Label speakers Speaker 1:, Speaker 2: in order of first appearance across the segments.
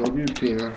Speaker 1: Love you, Tina.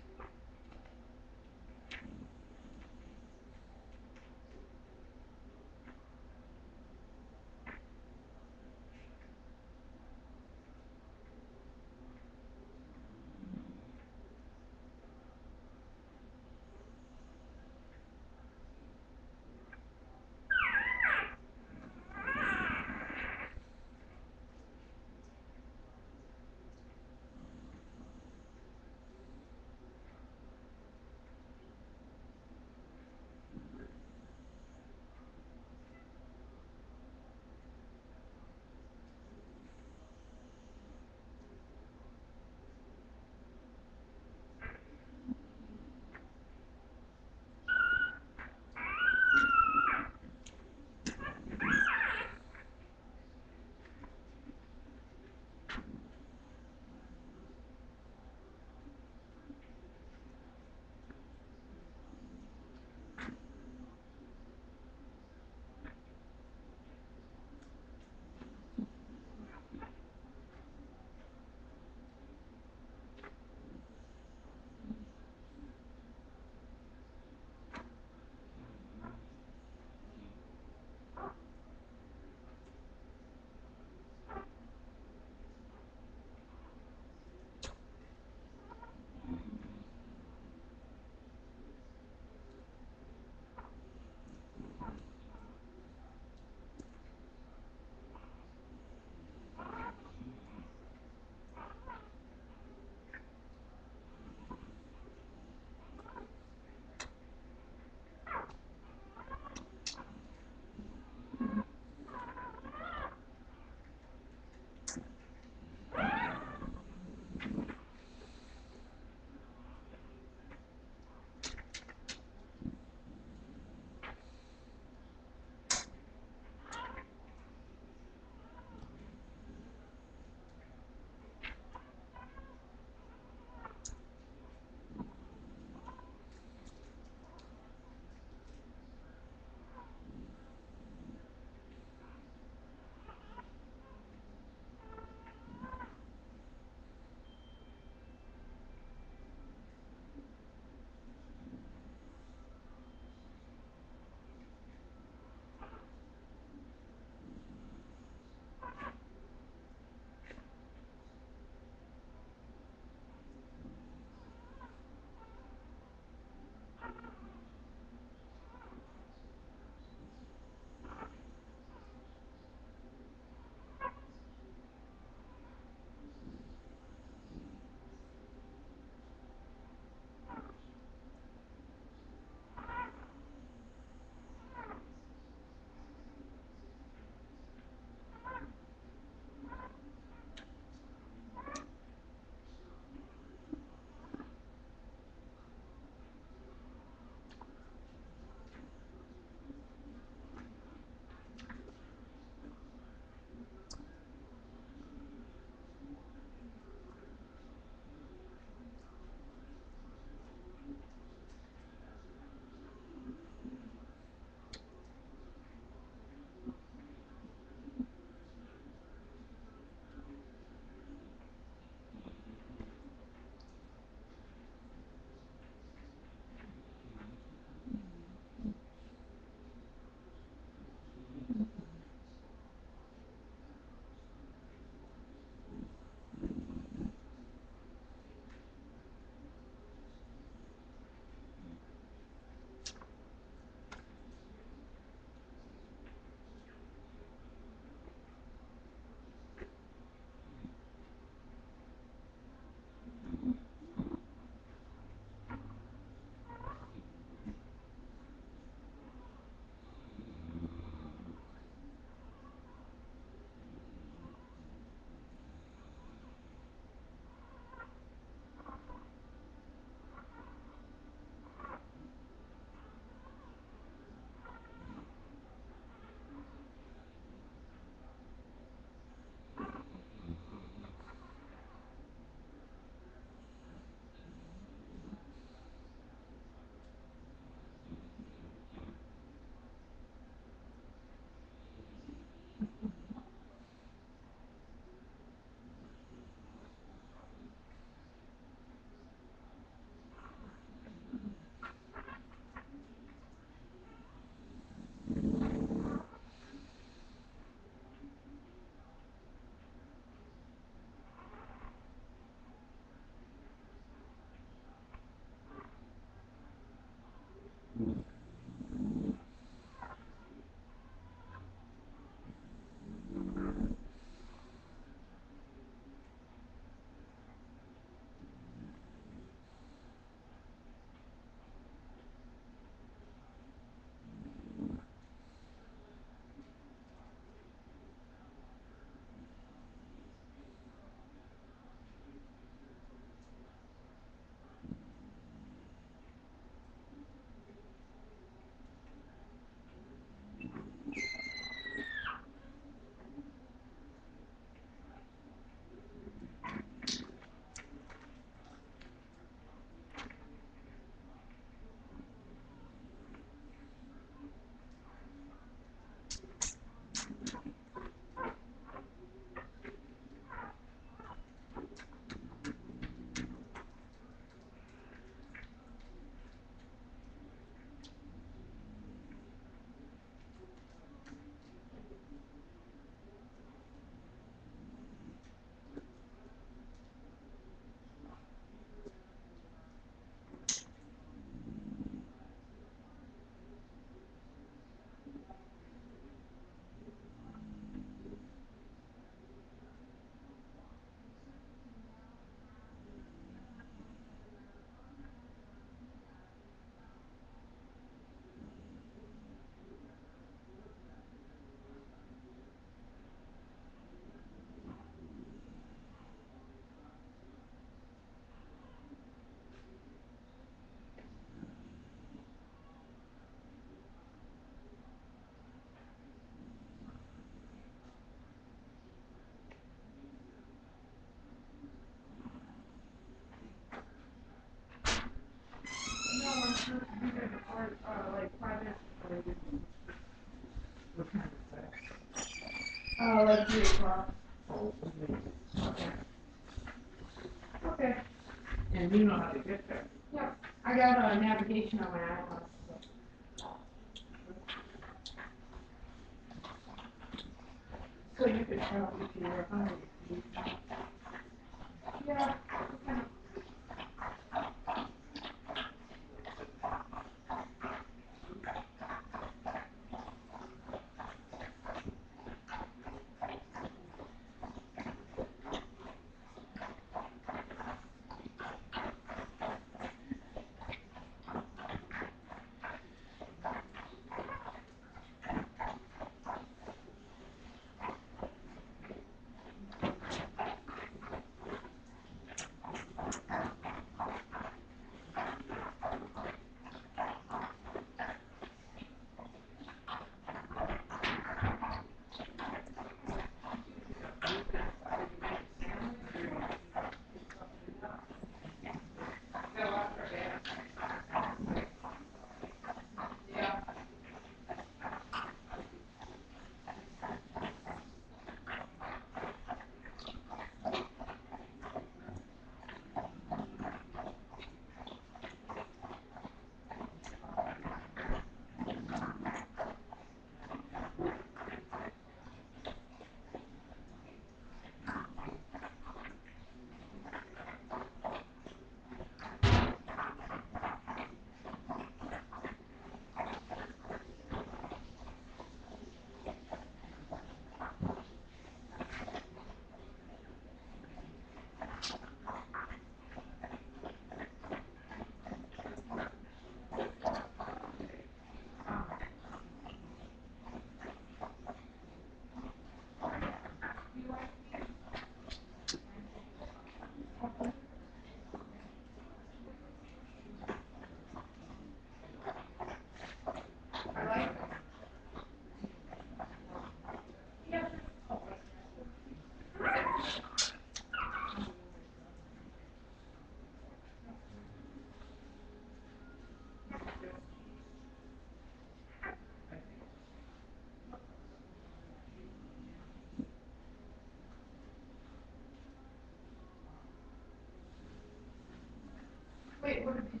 Speaker 2: Wait, what did you?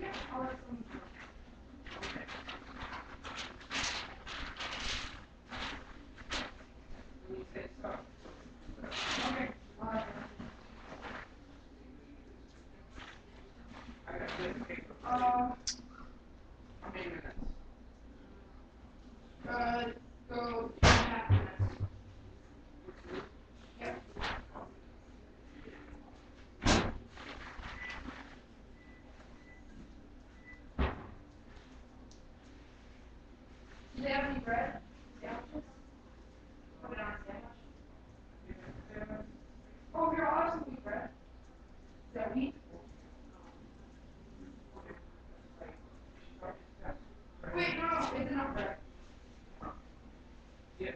Speaker 2: Yeah, I'll let them know.
Speaker 3: You say so.
Speaker 2: Okay, I'll let them know.
Speaker 3: I got this.
Speaker 2: Uh,
Speaker 3: How many minutes?
Speaker 2: uh, go two and a half minutes. Yep. Do they have any bread? Sandwiches? Put it on a sandwich. Oh, here, I'll have some wheat bread. Is that wheat? Wait, no, no, it's enough bread.
Speaker 3: Yes.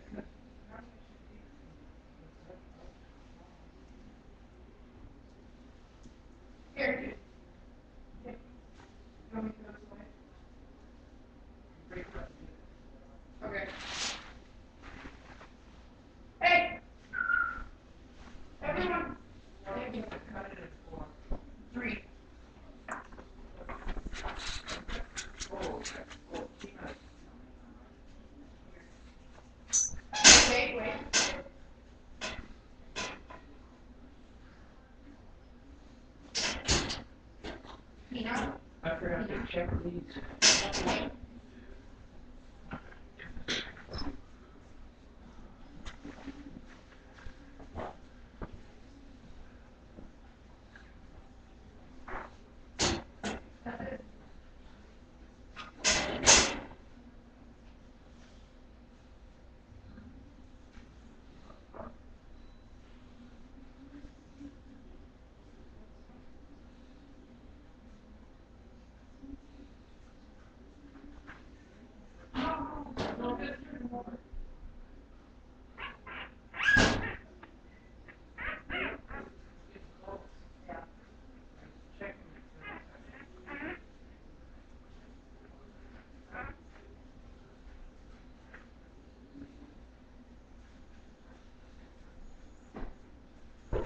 Speaker 2: Here, here. Here. You want me to go this way? Okay. Hey! Everyone,
Speaker 3: Cut it in four.
Speaker 2: three.
Speaker 3: Oh, okay. Oh, peanuts.
Speaker 2: Wait, wait. Peanut.
Speaker 3: I forgot to check these.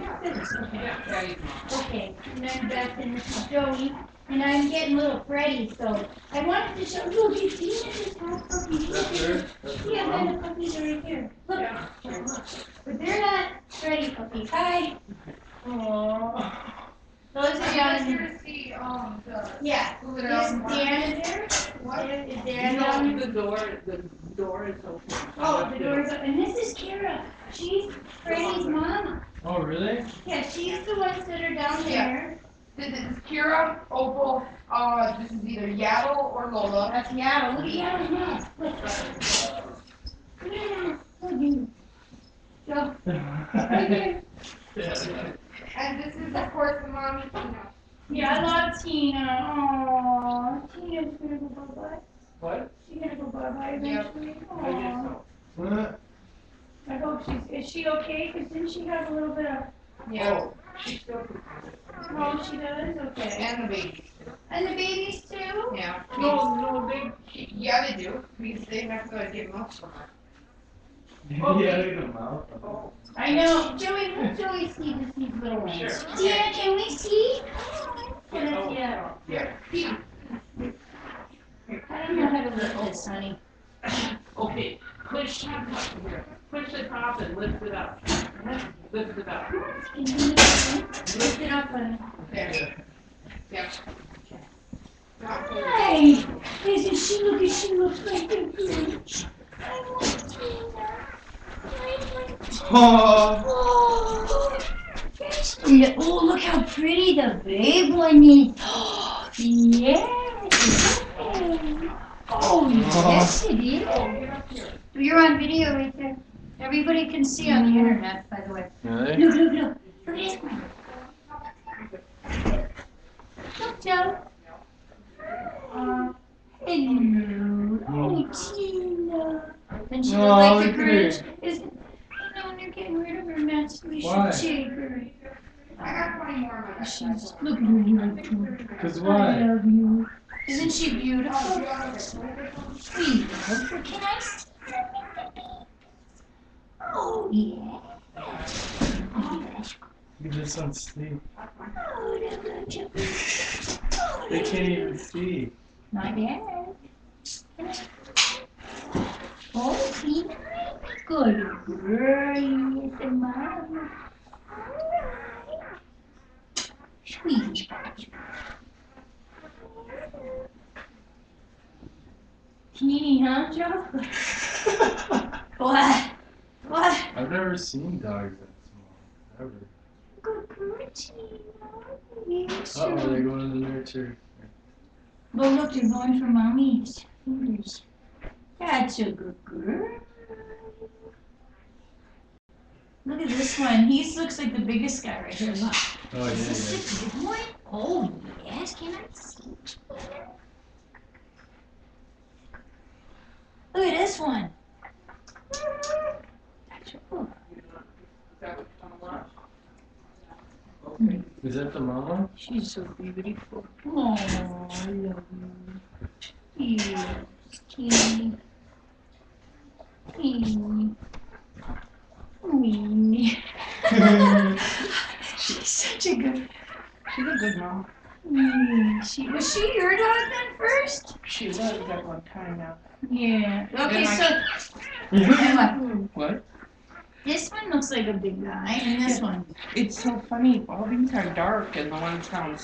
Speaker 2: Yeah,
Speaker 3: Okay. yeah, Patty's mom.
Speaker 4: Okay, and then Beth and this is Joey, and I'm getting little Freddie, so I wanted to show, look, you see this house puppy?
Speaker 5: That's her?
Speaker 4: Yeah,
Speaker 5: mom?
Speaker 4: then the puppies are right here. Look,
Speaker 3: Yeah.
Speaker 4: but they're not Freddie puppies. Hi.
Speaker 3: Aww.
Speaker 4: Those
Speaker 2: I'm
Speaker 4: are
Speaker 2: just
Speaker 4: young.
Speaker 2: here to see, um, the,
Speaker 4: Yeah.
Speaker 2: who
Speaker 4: Is
Speaker 2: it is.
Speaker 4: Dan there?
Speaker 2: What?
Speaker 4: Is Dan down
Speaker 3: know, the door, the door is open.
Speaker 4: Oh, the door's open. And this is Kara. She's Freddie's mama.
Speaker 5: Oh, really?
Speaker 4: Yeah, she's the one that are down
Speaker 2: Yeah.
Speaker 4: there.
Speaker 2: This is Kira, Opal, uh, this is either Yaddle or Lola.
Speaker 4: That's Yaddle. Look at Yaddle's mouth. Look. Come here now. Look you. Go. Right here.
Speaker 2: And this is, of course, the mommy, Tina.
Speaker 4: Yeah, I love Tina. Aww. Tina's gonna go bye-bye.
Speaker 3: What?
Speaker 4: She's gonna go bye-bye
Speaker 2: Yeah.
Speaker 4: eventually.
Speaker 3: I guess so.
Speaker 5: What?
Speaker 4: I hope she's, is she okay? Cause didn't she have a little bit of,
Speaker 2: Yeah,
Speaker 3: Oh, She's still.
Speaker 4: oh, she does? Okay.
Speaker 2: and the babies,
Speaker 4: And the babies too?
Speaker 2: yeah.
Speaker 3: No, no, they,
Speaker 2: Yeah, they do, because they have to get milk from her.
Speaker 5: Yeah, look at the mouth.
Speaker 3: oh,
Speaker 4: I know. Joey, let Joey see this, these little ones.
Speaker 3: Sure.
Speaker 4: Yeah, can we see? Can I see it?
Speaker 2: Yeah, Tina.
Speaker 4: I don't know how to lift this, honey.
Speaker 3: okay, push top here, push the top and lift it up. Lift it up.
Speaker 4: Lift it up, honey?
Speaker 2: There. Yeah.
Speaker 4: Hi! Isn't she look at she looks like a good. I want Tina. I want Tina.
Speaker 5: Oh.
Speaker 4: Oh, there's Oh, look how pretty the big one is. yes. Oh, yes, it is.
Speaker 2: Oh, get up.
Speaker 4: You're on video right there. Everybody can see on the internet, by the way.
Speaker 5: Really?
Speaker 4: Look, look, look. Look at this one. Look, Joe. Uh, hello. Oh, Tina. And she
Speaker 5: Oh,
Speaker 4: like the
Speaker 5: look.
Speaker 4: Grinch. Isn't, I know, when you're getting rid of her mess, we
Speaker 5: Why?
Speaker 4: should shave her.
Speaker 2: I got twenty more in
Speaker 4: She's,
Speaker 2: backpack.
Speaker 4: look at you like her.
Speaker 5: Cause
Speaker 4: I love you. Isn't she
Speaker 2: Oh,
Speaker 4: beautiful?
Speaker 2: you got it.
Speaker 4: Sweet. Can I Oh, yeah. Oh, that's
Speaker 5: You just don't sleep.
Speaker 4: Oh, look at you.
Speaker 5: They can't even see.
Speaker 4: Not yet. Oh, see, good girl, yes, mama. Sweet. Teeny, huh, Joe? What? What?
Speaker 5: I've never seen dogs that small. Ever.
Speaker 4: Good girl, Tina. Yes,
Speaker 5: oh, they're going to the nurture.
Speaker 4: Oh, look, they're going for mommy's fingers. That's a good girl. Look at this one. He looks like the biggest guy right here. Look.
Speaker 5: Oh, yeah,
Speaker 4: Is
Speaker 5: yeah.
Speaker 4: this a big one? Oh, yes. Can I see? Look at this one. That's a- oh,
Speaker 3: Okay.
Speaker 5: Is that the mama?
Speaker 3: She's so beautiful.
Speaker 4: Oh, I love you. Yes, Teeny. Teeny. Teeny. She's such a good.
Speaker 3: She's a good mom.
Speaker 4: Mm, she was she your dog then first?
Speaker 3: She was at one time now.
Speaker 4: Yeah. Okay,
Speaker 3: Then
Speaker 4: so Emma,
Speaker 3: What?
Speaker 4: This one looks like a big guy, and this one.
Speaker 3: It's so funny. All these are dark, and the ones down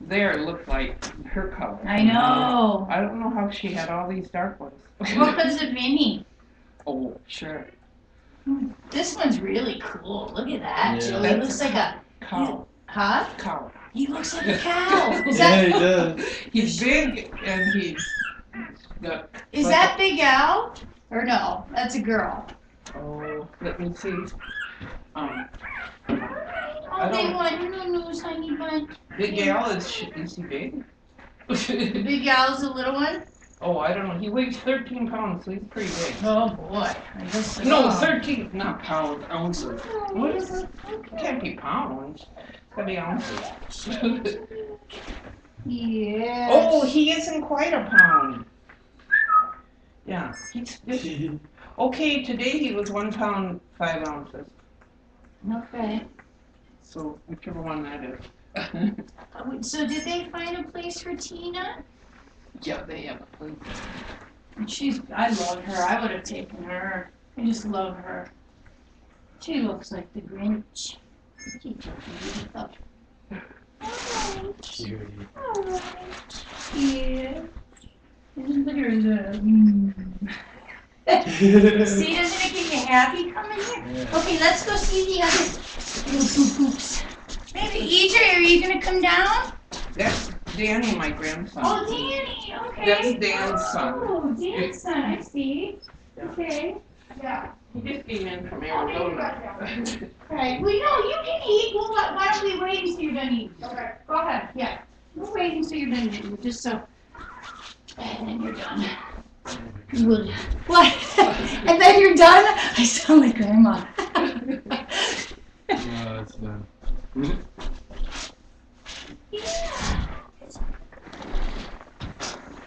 Speaker 3: there look like her color.
Speaker 4: I know.
Speaker 3: I don't know how she had all these dark ones.
Speaker 4: Well, because of Vinny.
Speaker 3: oh, sure.
Speaker 4: This one's really cool. Look at that.
Speaker 5: Yeah.
Speaker 4: Joey looks like a
Speaker 3: Cow.
Speaker 4: huh?
Speaker 3: Cow.
Speaker 4: He looks like a cow. Is
Speaker 5: yeah,
Speaker 4: that
Speaker 5: he does.
Speaker 3: He's big and he's got.
Speaker 4: is that Big Al? Or no? That's a girl.
Speaker 3: Oh, let me see. Um,
Speaker 4: Oh, big
Speaker 3: don't-
Speaker 4: one. No news, honey bun.
Speaker 3: Big Gal is sh- is he big?
Speaker 4: Big Al's a little one.
Speaker 3: oh, I don't know. He weighs 13 pounds, so he's pretty big.
Speaker 4: Oh boy. I guess
Speaker 3: No,
Speaker 4: oh.
Speaker 3: 13, not pounds, ounces. What is it? It can't be pounds. It's gotta be ounces.
Speaker 4: Yes.
Speaker 3: oh, he isn't quite a pound. Yeah, he's, okay, today he was one pound, five ounces.
Speaker 4: Okay.
Speaker 3: So whichever one that is.
Speaker 4: Uh, So did they find a place for Tina?
Speaker 3: yeah, they have a place.
Speaker 4: She's. I love her. I would have taken her. I just love her. She looks like the Grinch. She's so beautiful. Alright.
Speaker 5: Cutie.
Speaker 4: Alright. Yeah. Look at her. the- mm. See, doesn't it get you happy coming here?
Speaker 5: Yeah.
Speaker 4: Okay, let's go see the other little poops. Maybe EJ, are you gonna come down?
Speaker 3: That's Danny, my grandson.
Speaker 4: Oh, Danny, okay.
Speaker 3: That's Dan's oh, son.
Speaker 4: Oh, Dan's son, I see.
Speaker 3: Yeah.
Speaker 4: Okay.
Speaker 1: Yeah.
Speaker 3: He just came in from
Speaker 1: I'll make you
Speaker 3: Arizona.
Speaker 1: back down.
Speaker 4: Alright, well, no, you can eat. Well, why why don't we wait until you're done eating?
Speaker 1: Okay.
Speaker 4: Go ahead, yeah. We'll wait until you're done eating, just so. And then you're done. Good. What? and then you're done? I sound like grandma.
Speaker 5: No, it's done.
Speaker 4: Yeah.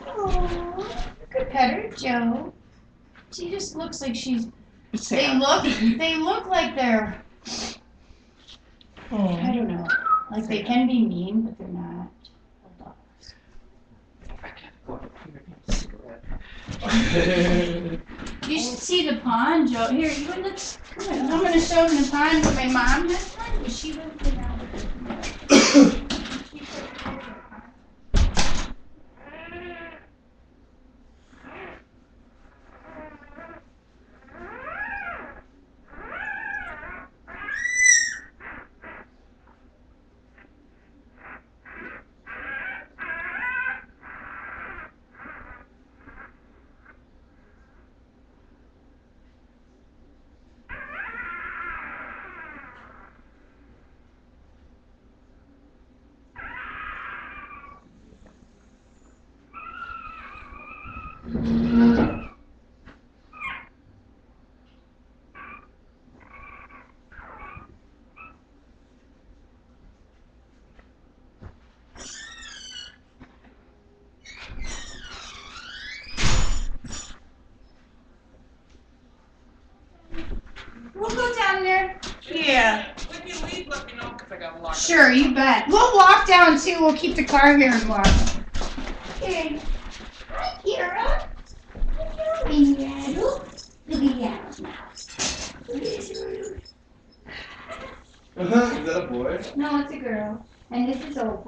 Speaker 4: Oh, you could pet her, Joe. She just looks like she's. They look. They look like they're. Oh. I
Speaker 3: Oh.
Speaker 4: don't know. Like they can be mean, but they're not.
Speaker 3: I gotta go up here and get a cigarette.
Speaker 4: You should see the pond, Joe. Here, you want to come on. I'm gonna show them the pond where my mom has one, but she lives in Albuquerque. We'll go down Yeah.
Speaker 3: When you leave, let me know, cause I gotta lock it.
Speaker 4: Sure, you bet. We'll walk down too. We'll keep the car here and walk. Okay. Hi, Kira. What are you doing, Yaddle? Look at Yaddle's mouse. Look at his mouse.
Speaker 5: Is that a boy?
Speaker 4: No, it's a girl. And this is Opal.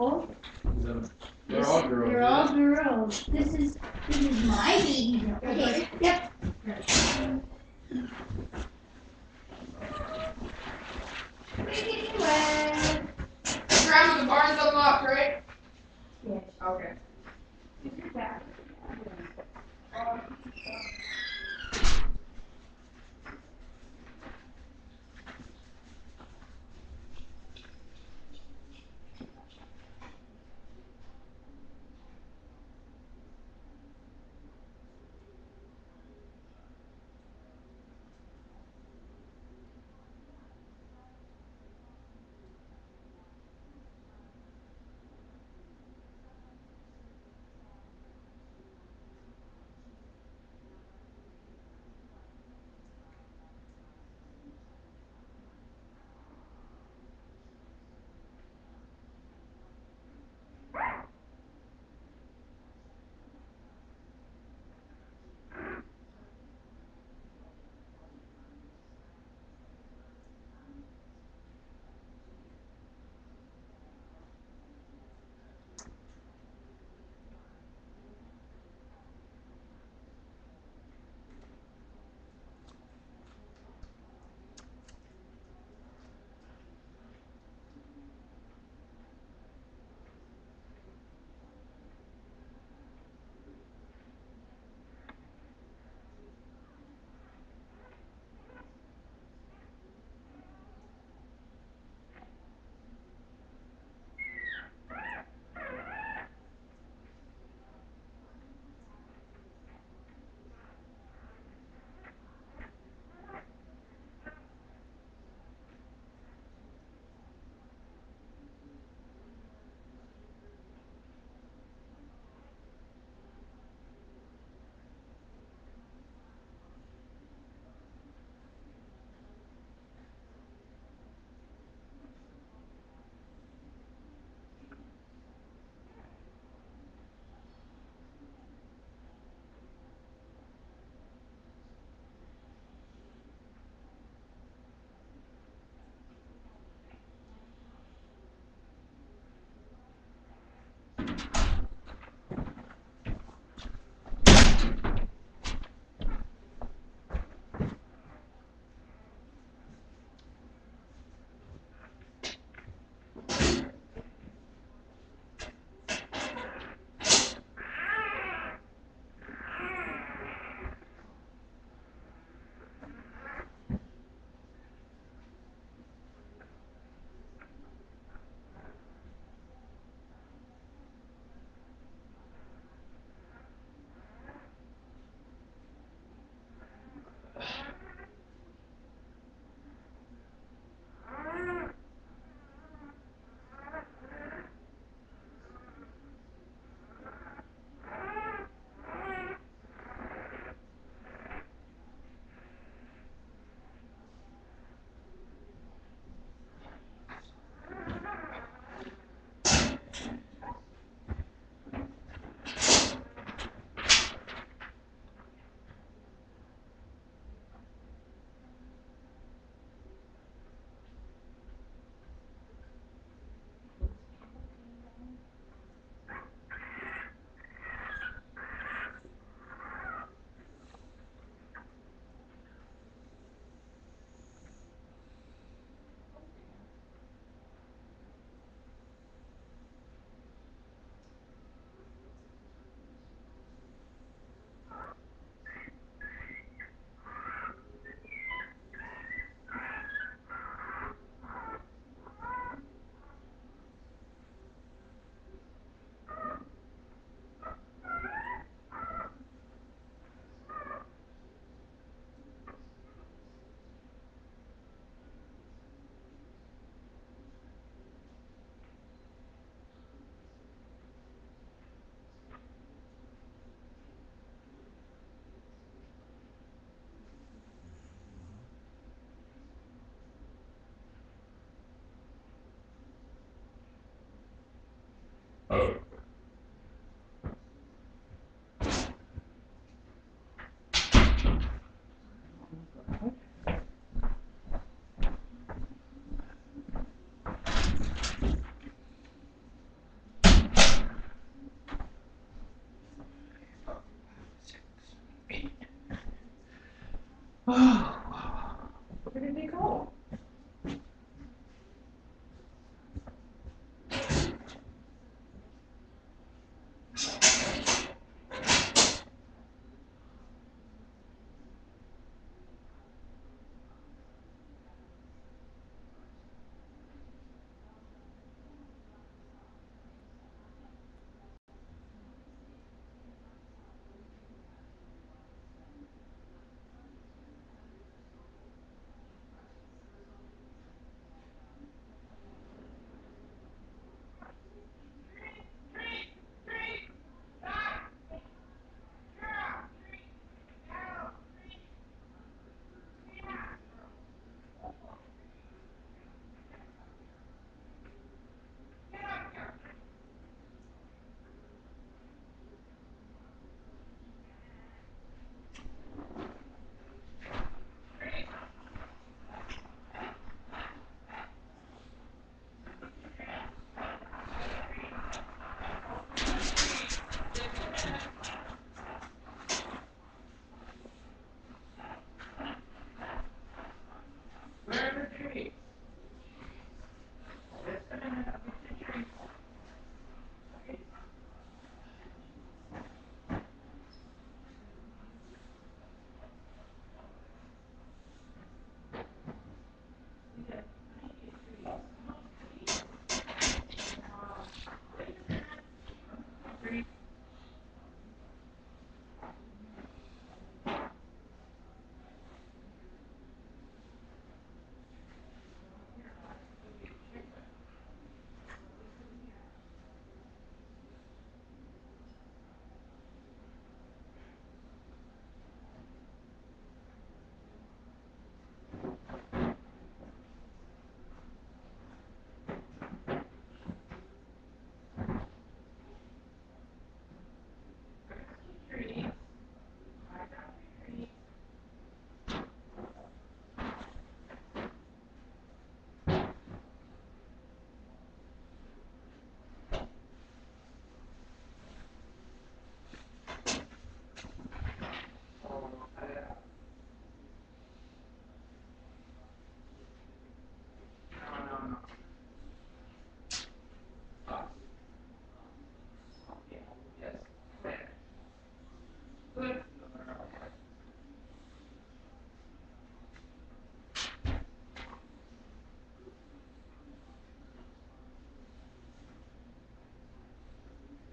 Speaker 3: Oh,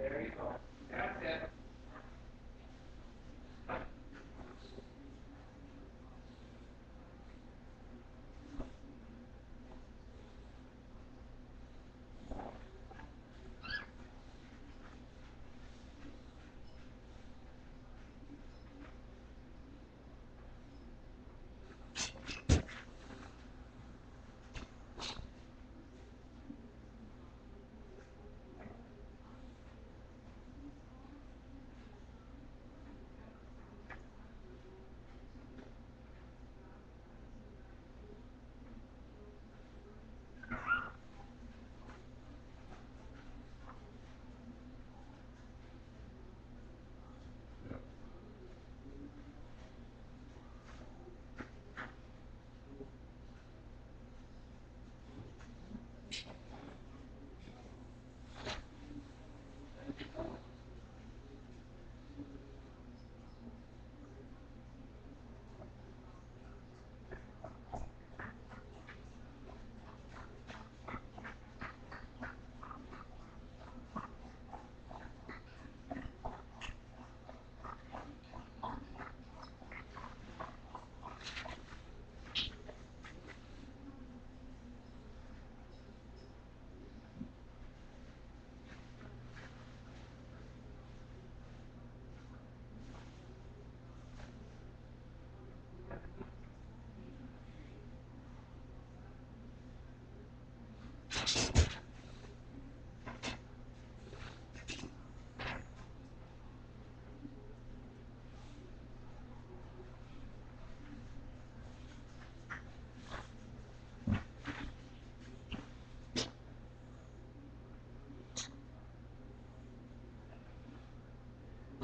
Speaker 3: There you go.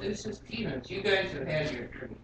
Speaker 3: This is peanuts, you guys have had your drinks.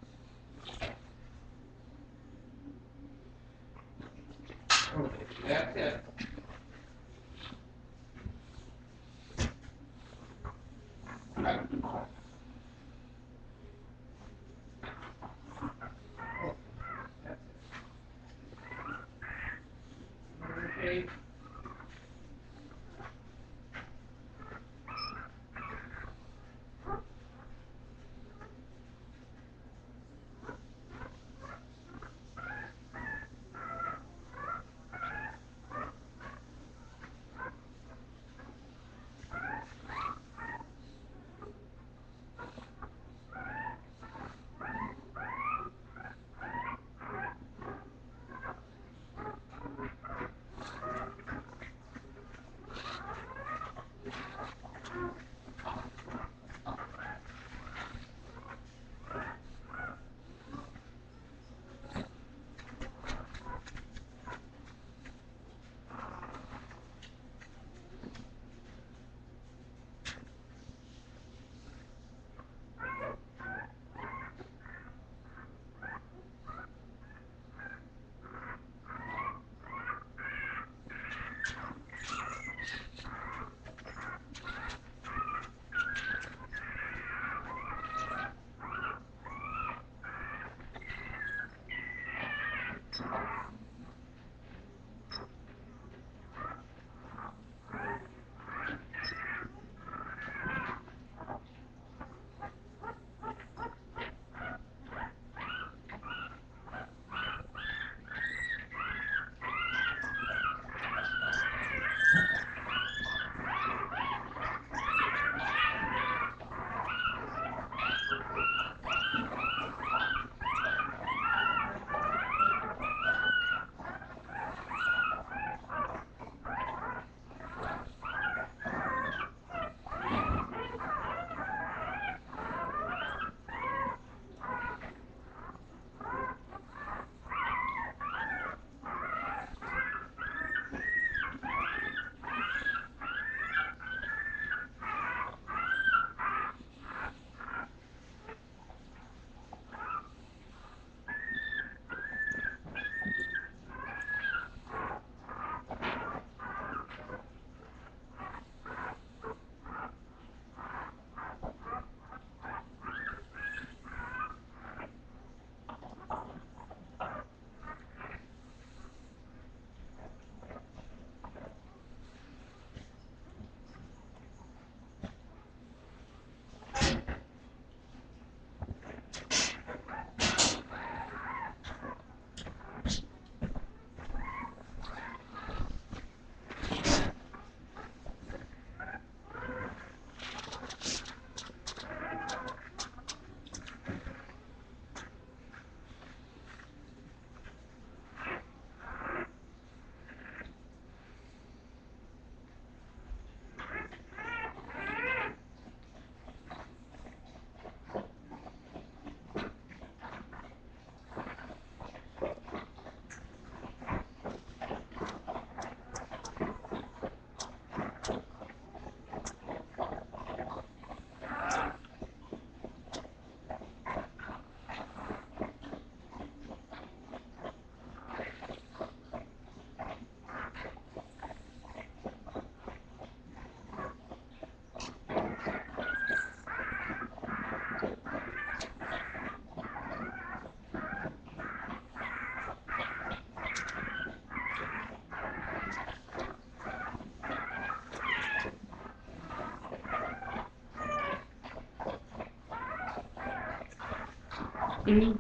Speaker 3: Did,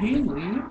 Speaker 3: he leave?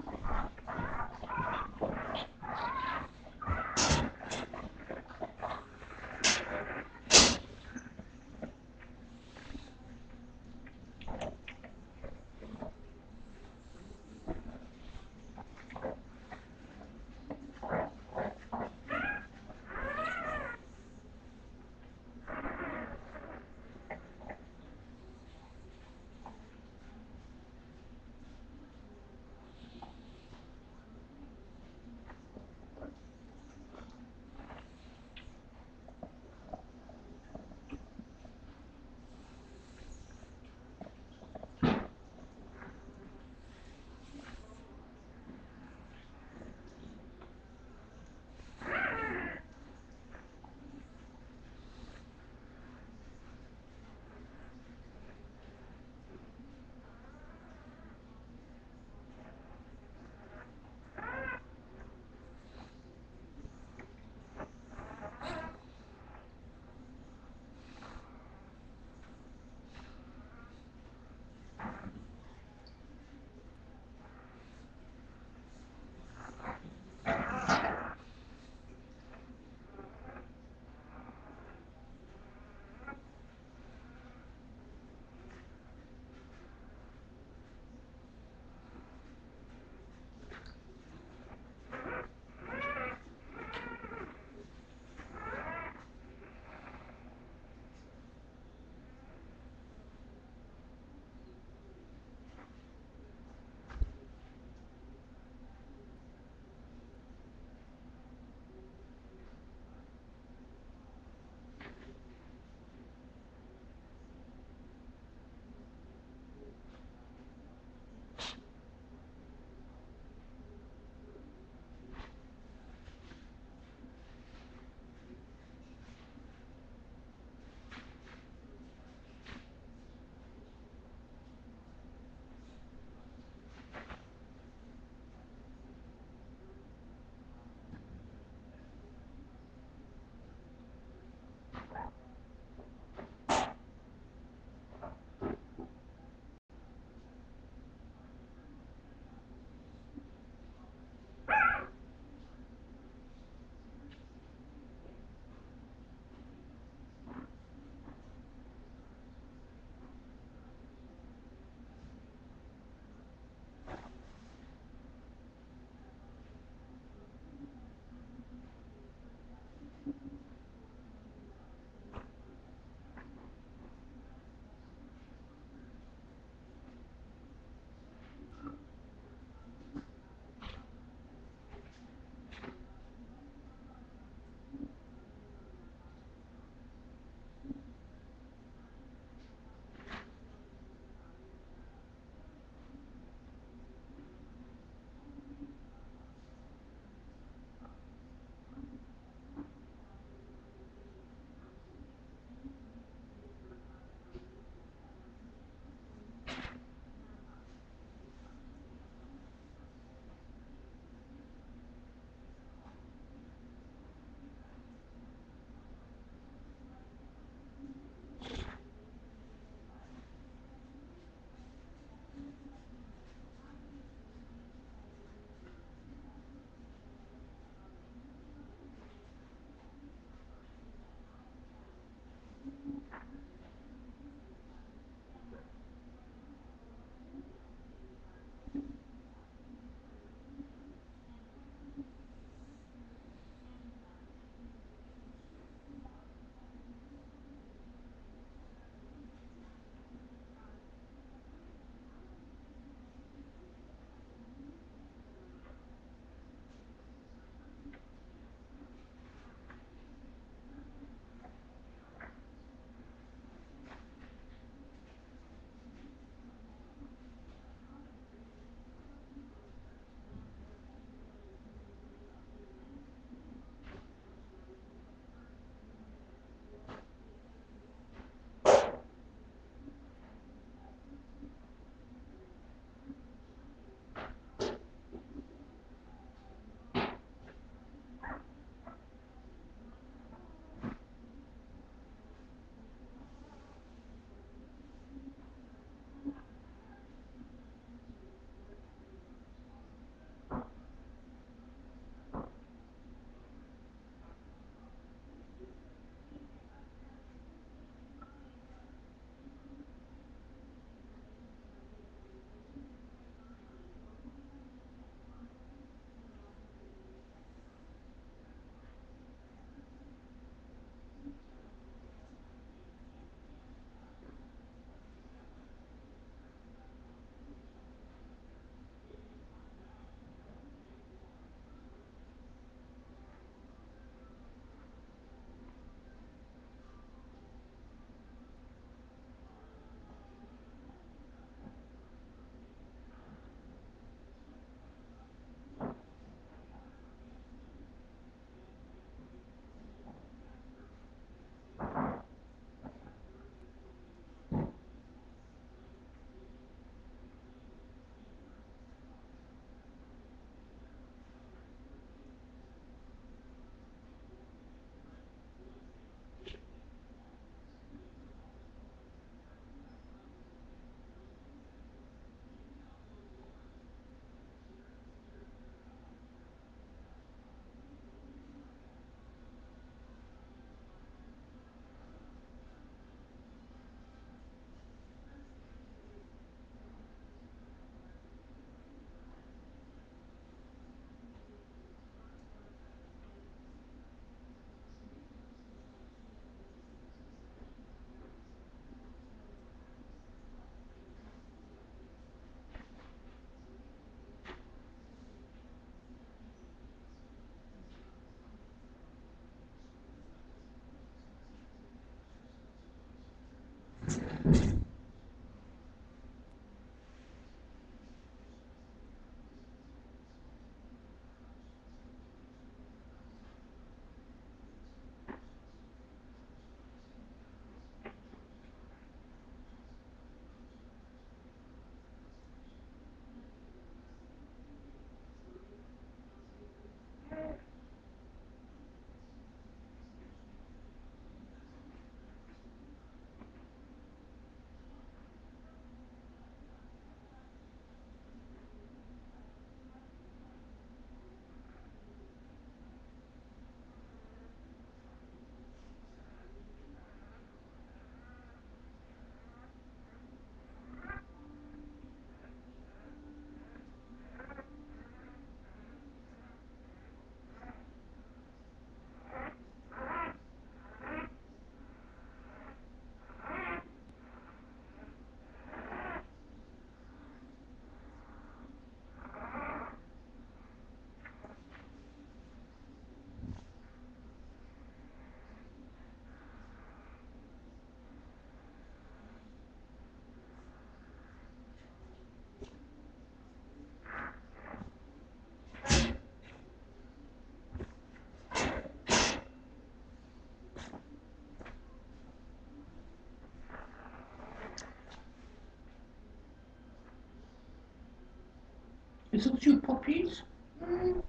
Speaker 3: Is those your puppies? Mm.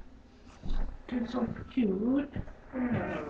Speaker 3: They're so cute. Yeah.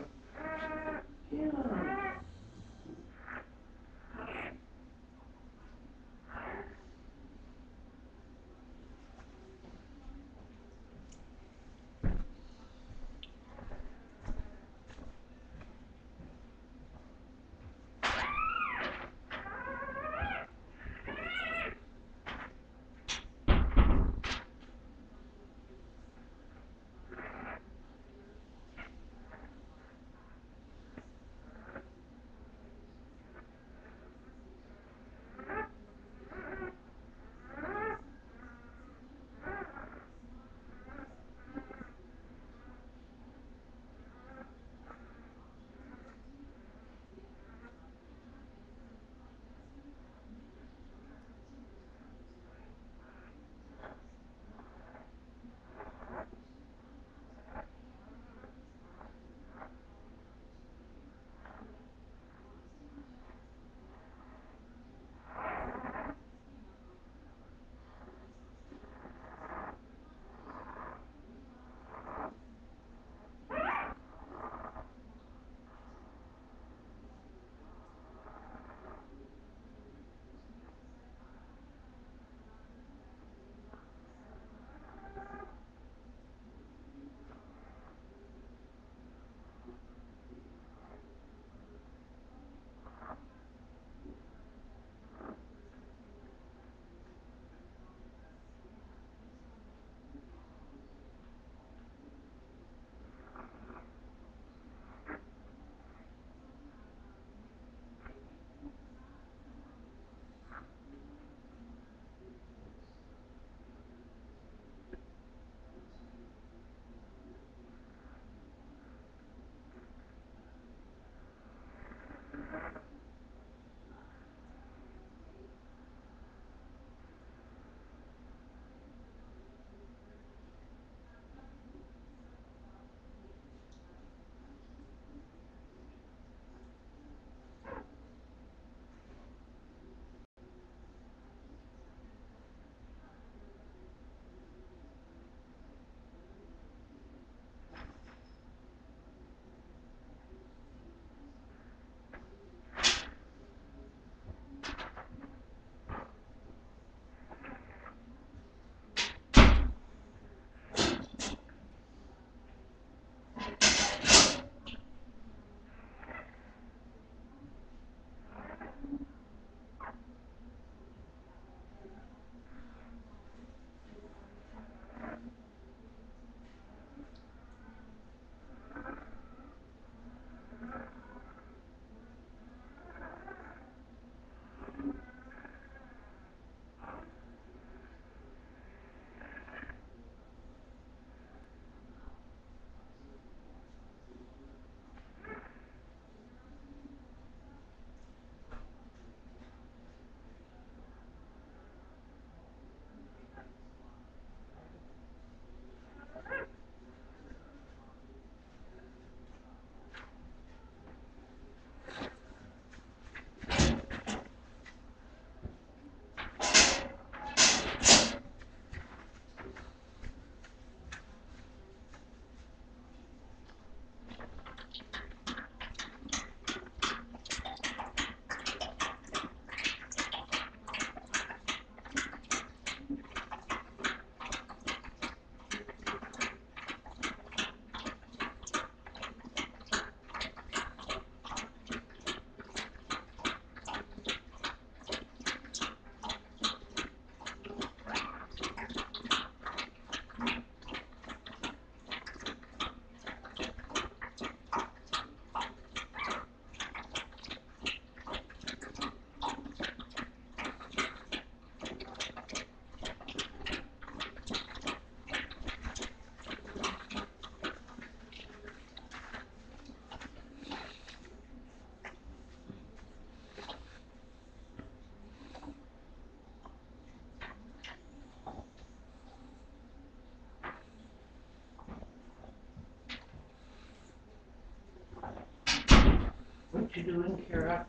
Speaker 3: What you doing, Kara?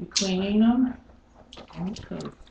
Speaker 3: You cleaning them? Okay.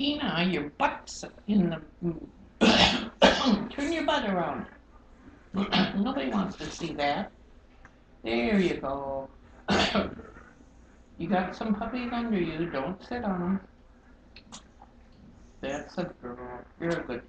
Speaker 3: Tina, your butt's in the. Turn your butt around. Nobody wants to see that. There you go. you got some puppies under you. Don't sit on them. That's a girl. You're a good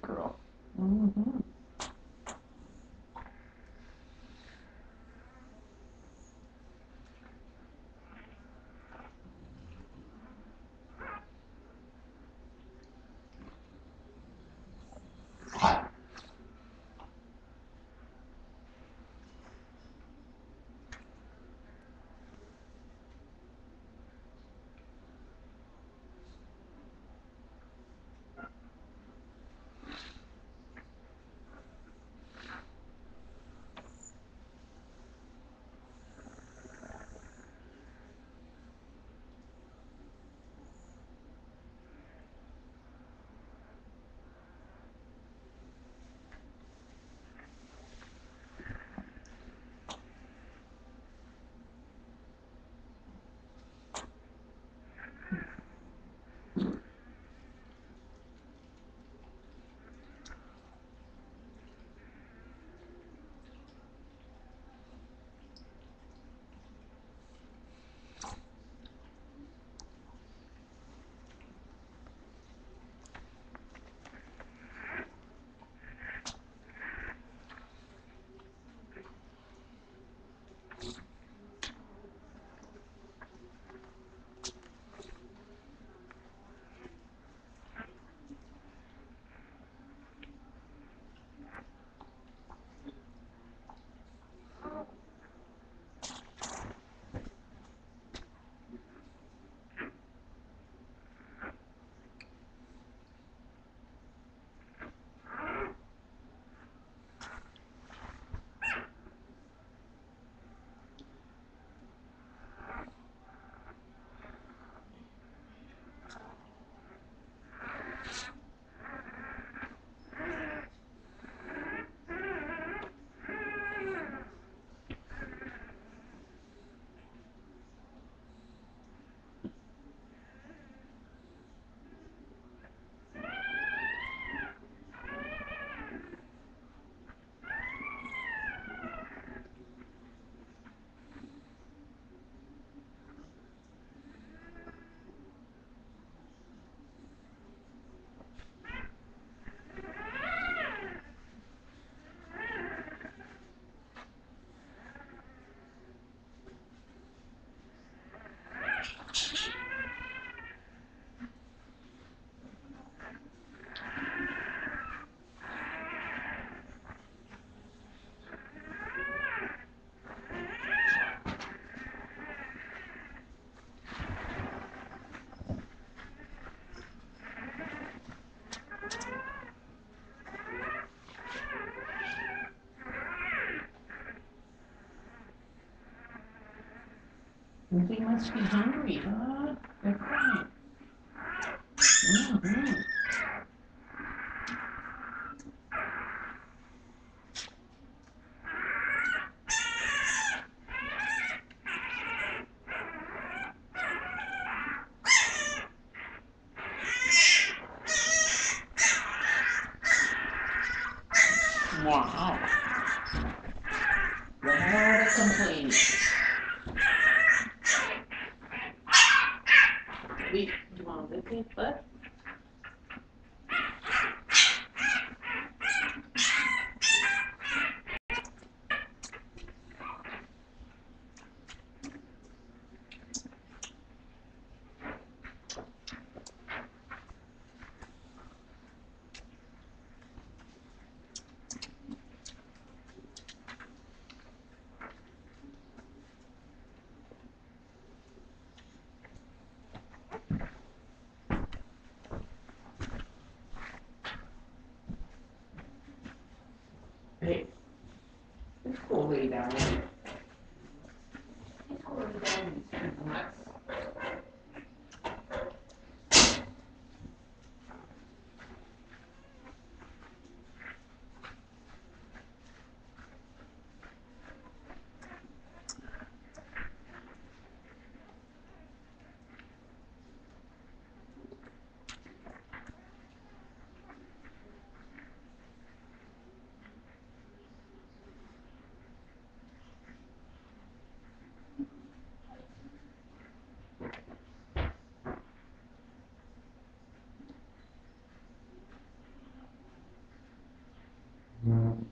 Speaker 3: They must be hungry, huh? They're crying. Mhm. Wow. What a complaint. We, you want to lick his butt? Hey. Go lay down. Mm-hmm.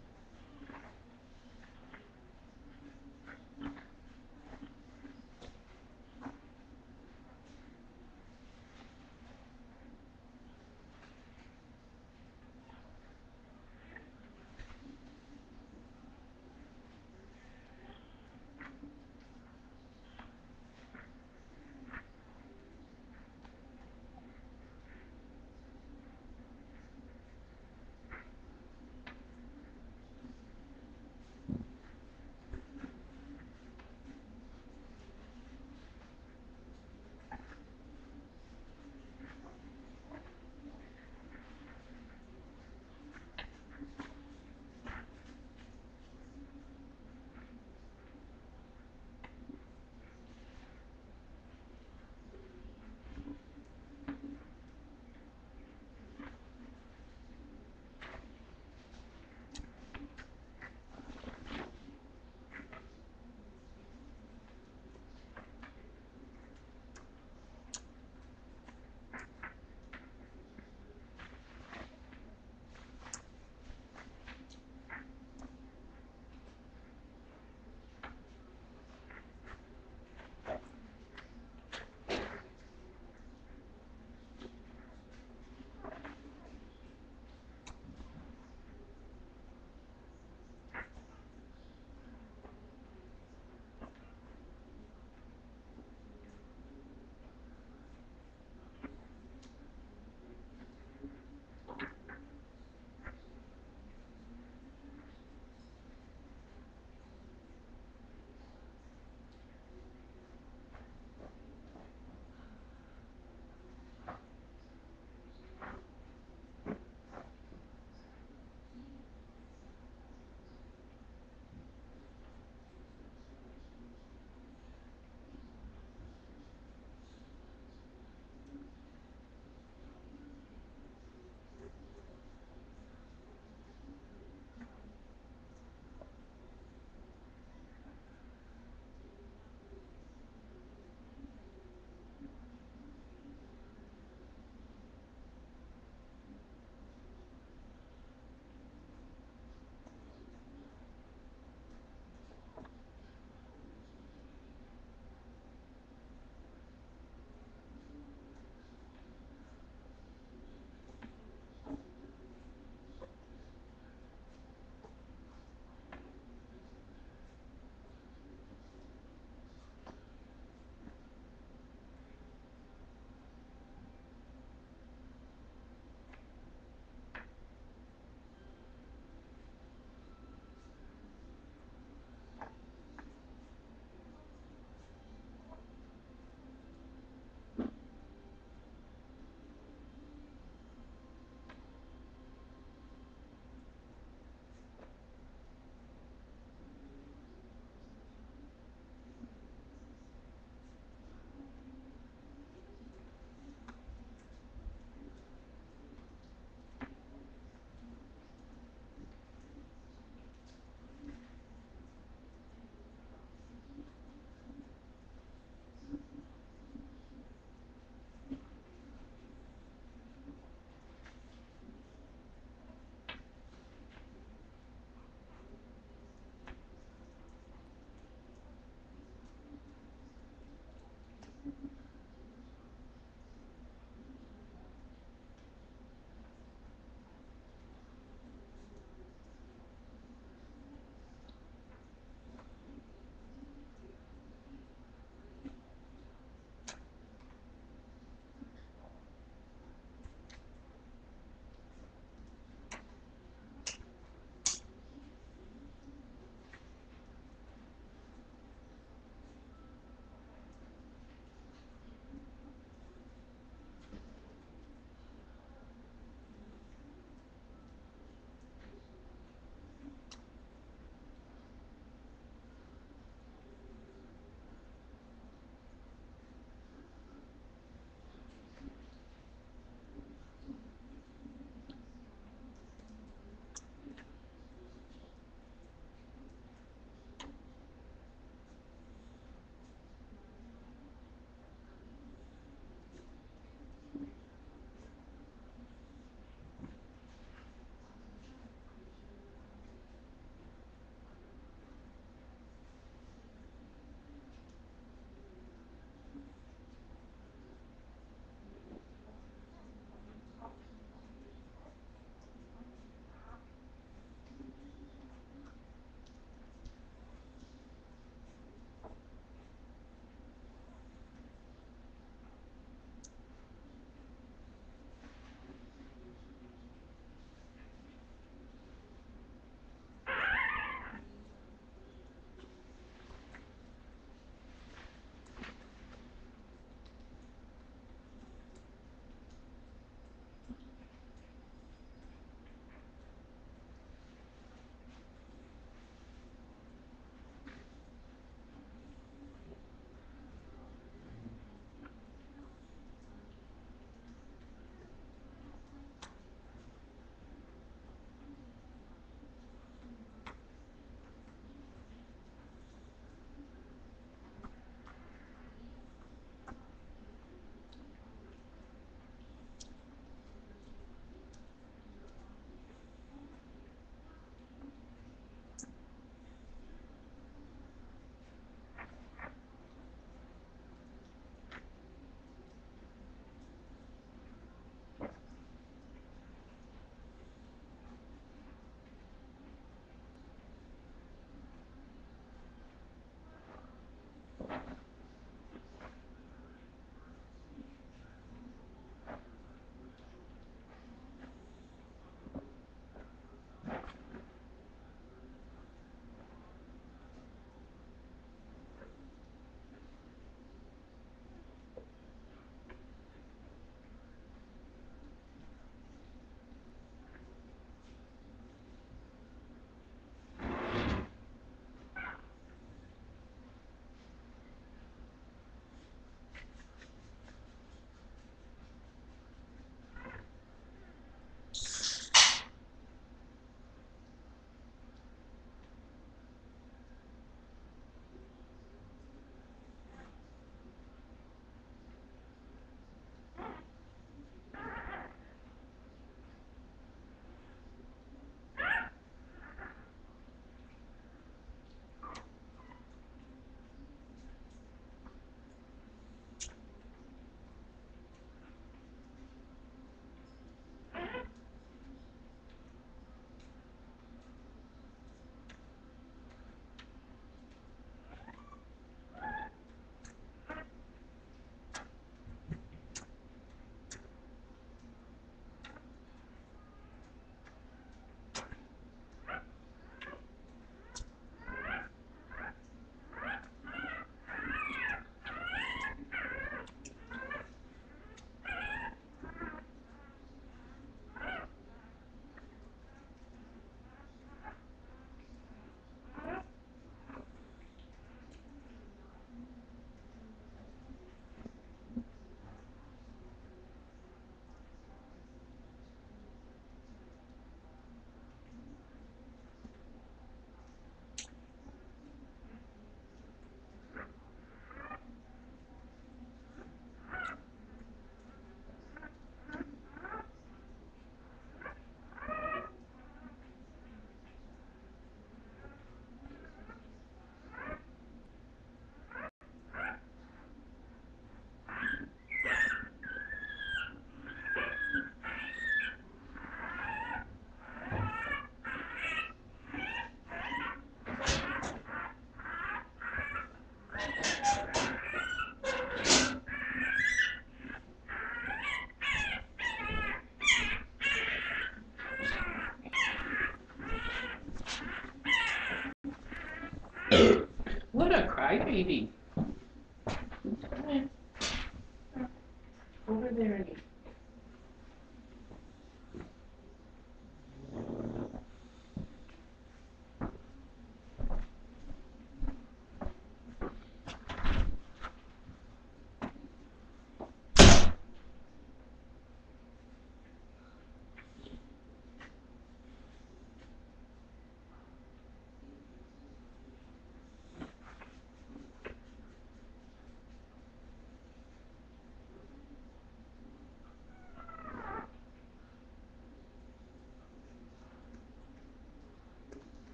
Speaker 3: a crybaby.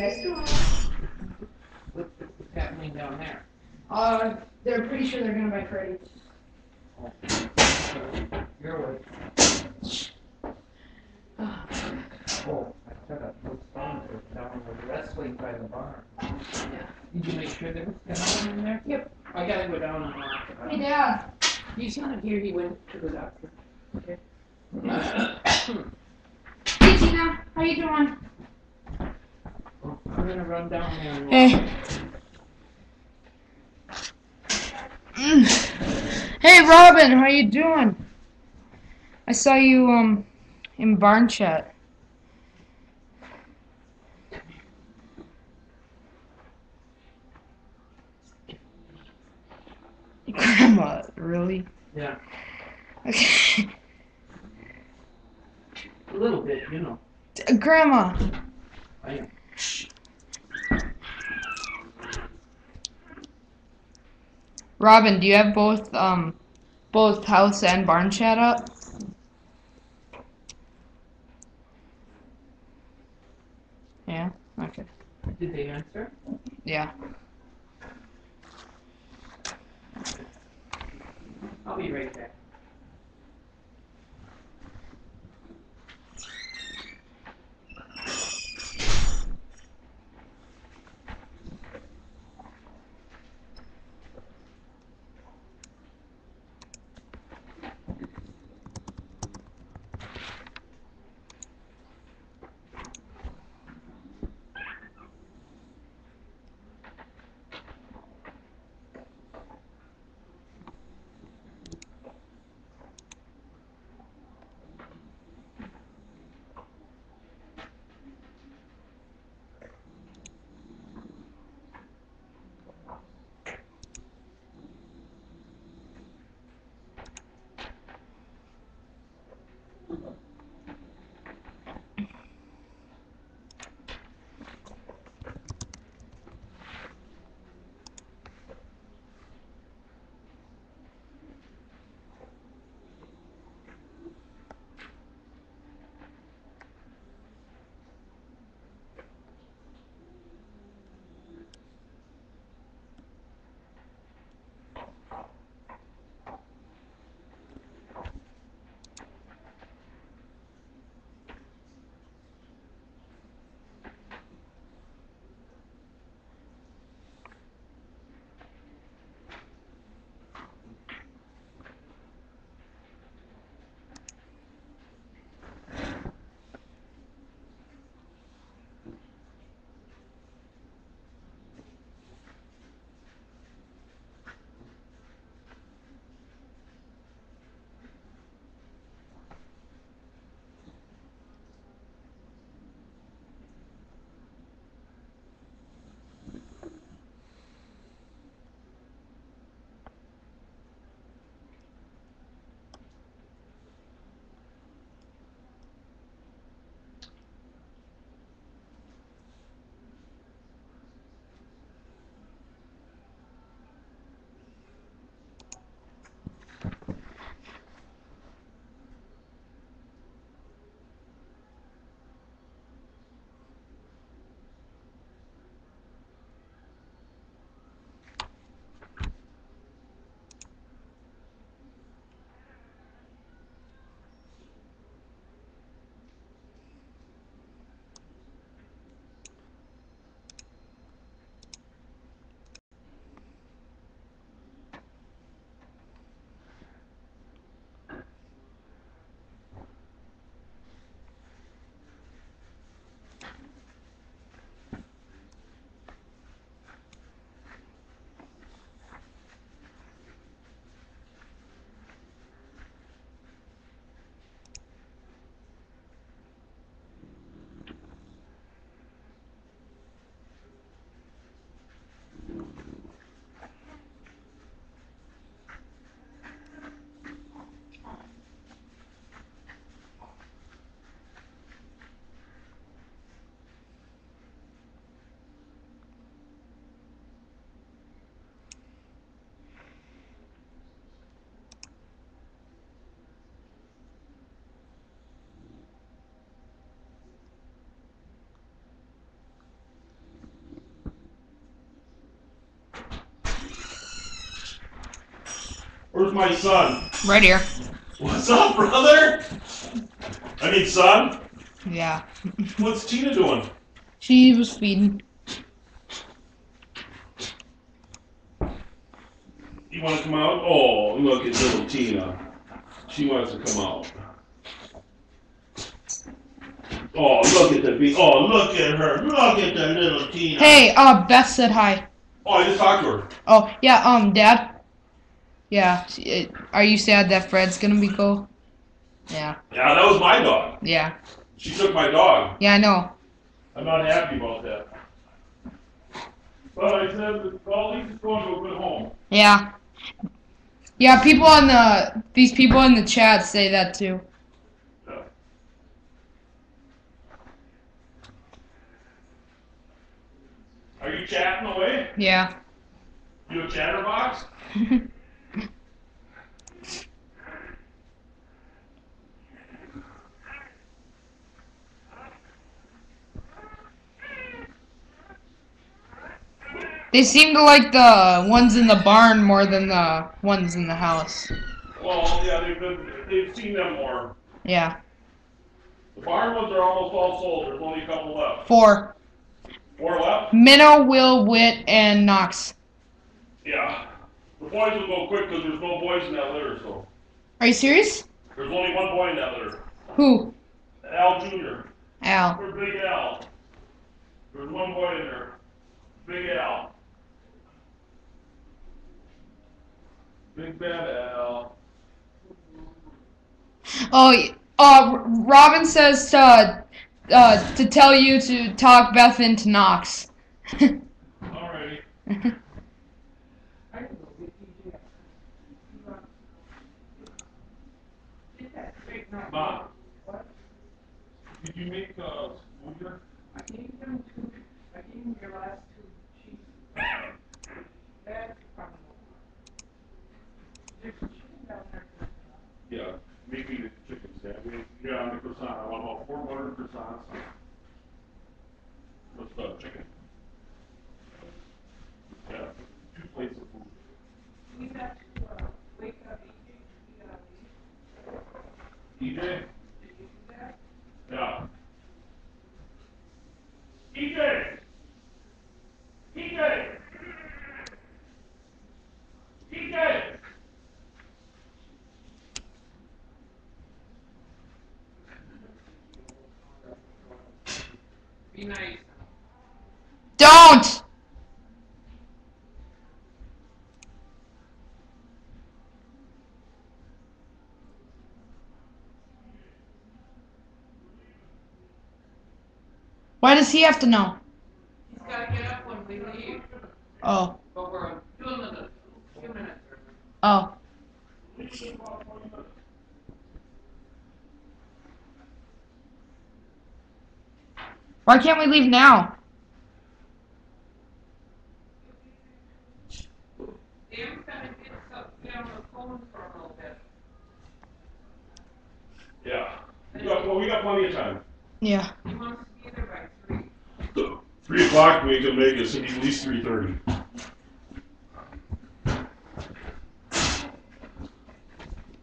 Speaker 6: Guys doing?
Speaker 3: What's happening down there?
Speaker 6: Uh, they're pretty sure they're gonna buy Freddy.
Speaker 3: Your way. Oh, I thought I put stones down the wrestling by the barn. Did you make sure there was someone in there?
Speaker 6: Yep.
Speaker 3: I gotta go down and lock
Speaker 6: Hey,
Speaker 3: it up.
Speaker 6: Dad.
Speaker 3: He's not here, he went to the doctor. Okay.
Speaker 6: Hey, Tina. How you doing?
Speaker 3: I'm gonna run down there and.
Speaker 2: Hey. Mm. Hey Robin, how you doing? I saw you um in barn chat. Grandma, really?
Speaker 3: Yeah,
Speaker 2: Okay.
Speaker 3: a little bit, you know.
Speaker 2: Grandma.
Speaker 3: I am.
Speaker 2: Robin, do you have both um both house and barn chat up? Yeah. Okay.
Speaker 3: Did they answer?
Speaker 2: Yeah.
Speaker 3: I'll be right back.
Speaker 7: Where's my son?
Speaker 2: Right here.
Speaker 7: What's up, brother? I mean, son.
Speaker 2: Yeah.
Speaker 7: What's Tina doing?
Speaker 2: She was feeding.
Speaker 7: You want to come out? Oh, look at little Tina. She wants to come out. Oh, look at the bee. Oh, look at her. Look at the little Tina.
Speaker 2: Hey, uh, Beth said hi.
Speaker 7: Oh, I just talked to her.
Speaker 2: Oh, yeah, um, Dad. Yeah. Are you sad that Fred's gonna be cool? Yeah.
Speaker 7: Yeah, that was my dog.
Speaker 2: Yeah.
Speaker 7: She took my dog.
Speaker 2: Yeah, I know.
Speaker 7: I'm not happy about that. But I said, well, at least it's going to a good home.
Speaker 2: Yeah. Yeah, people on the these people in the chat say that too.
Speaker 7: Are you chatting away?
Speaker 2: Yeah.
Speaker 7: You a chatterbox?
Speaker 2: They seem to like the ones in the barn more than the ones in the house.
Speaker 7: Well, yeah, they've been, they've seen them more.
Speaker 2: Yeah.
Speaker 7: The barn ones are almost all sold. There's only a couple left.
Speaker 2: Four.
Speaker 7: Four left?
Speaker 2: Minnow, Will, Wit, and Knox.
Speaker 7: Yeah. The boys will go quick because there's no boys in that litter, so.
Speaker 2: Are you serious?
Speaker 7: There's only one boy in that litter.
Speaker 2: Who?
Speaker 7: Al Jr.
Speaker 2: Al.
Speaker 7: Or Big Al. There's one boy in there. Big Al. Big Bad Al.
Speaker 2: Oh, uh, Robin says to, uh, to tell you to talk Beth into Knox.
Speaker 7: Alrighty.
Speaker 3: I can go with you, Jack. You, Get that straightened out.
Speaker 7: Ma.
Speaker 3: What?
Speaker 7: Did you make, uh.
Speaker 3: I gave them two, I gave them your last two sheets. That's probably. There's a chicken down there.
Speaker 7: Yeah, maybe the chicken sandwich. Yeah, on the croissant. I want about four butter croissants. What's the chicken? Yeah, two plates of food.
Speaker 3: We got to, uh, wake up EJ.
Speaker 7: EJ?
Speaker 3: You do that?
Speaker 7: Yeah. EJ! EJ! EJ!
Speaker 2: Don't! Why does he have to know?
Speaker 3: He's gotta get up when we leave,
Speaker 2: Oh,
Speaker 3: but we're doing it a few minutes.
Speaker 2: oh. Why can't we leave now?
Speaker 3: Dan's gonna get some, get on the phone for a little bit.
Speaker 7: Yeah. We got, well, we got plenty of time.
Speaker 2: Yeah.
Speaker 3: He wants to be there by three.
Speaker 7: Three o'clock, we can make it, so at least three thirty.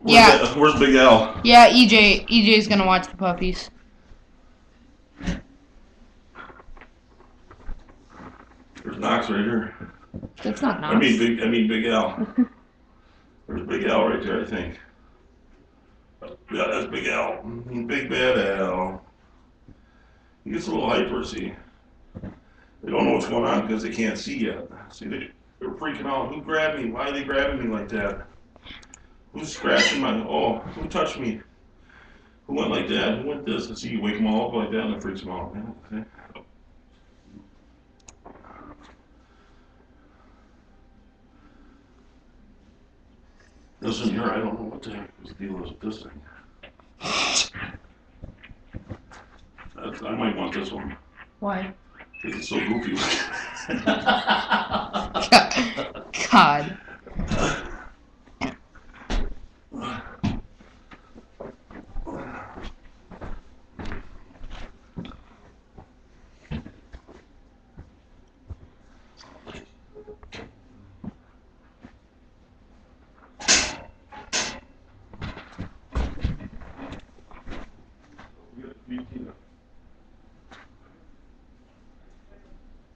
Speaker 2: Yeah.
Speaker 7: Where's Big Al?
Speaker 2: Yeah, EJ EJ's gonna watch the puppies.
Speaker 7: Knox right here.
Speaker 2: That's not
Speaker 7: I mean. Big, I mean, Big Al. There's Big Al right there, I think. Yeah, that's Big Al. Mm-hmm, Big Bad Al. He gets a little hyper, see. They don't know what's going on because they can't see yet. See, they, they're freaking out. Who grabbed me? Why are they grabbing me like that? Who's scratching my, oh, who touched me? Who went like that? Who went this? And see, you wake them all up like that and it freaks them out. Yeah, okay. This one here, I don't know what the heck the deal is with this thing. That's, I might want this one,
Speaker 2: Why?
Speaker 7: because it's so goofy.
Speaker 2: God.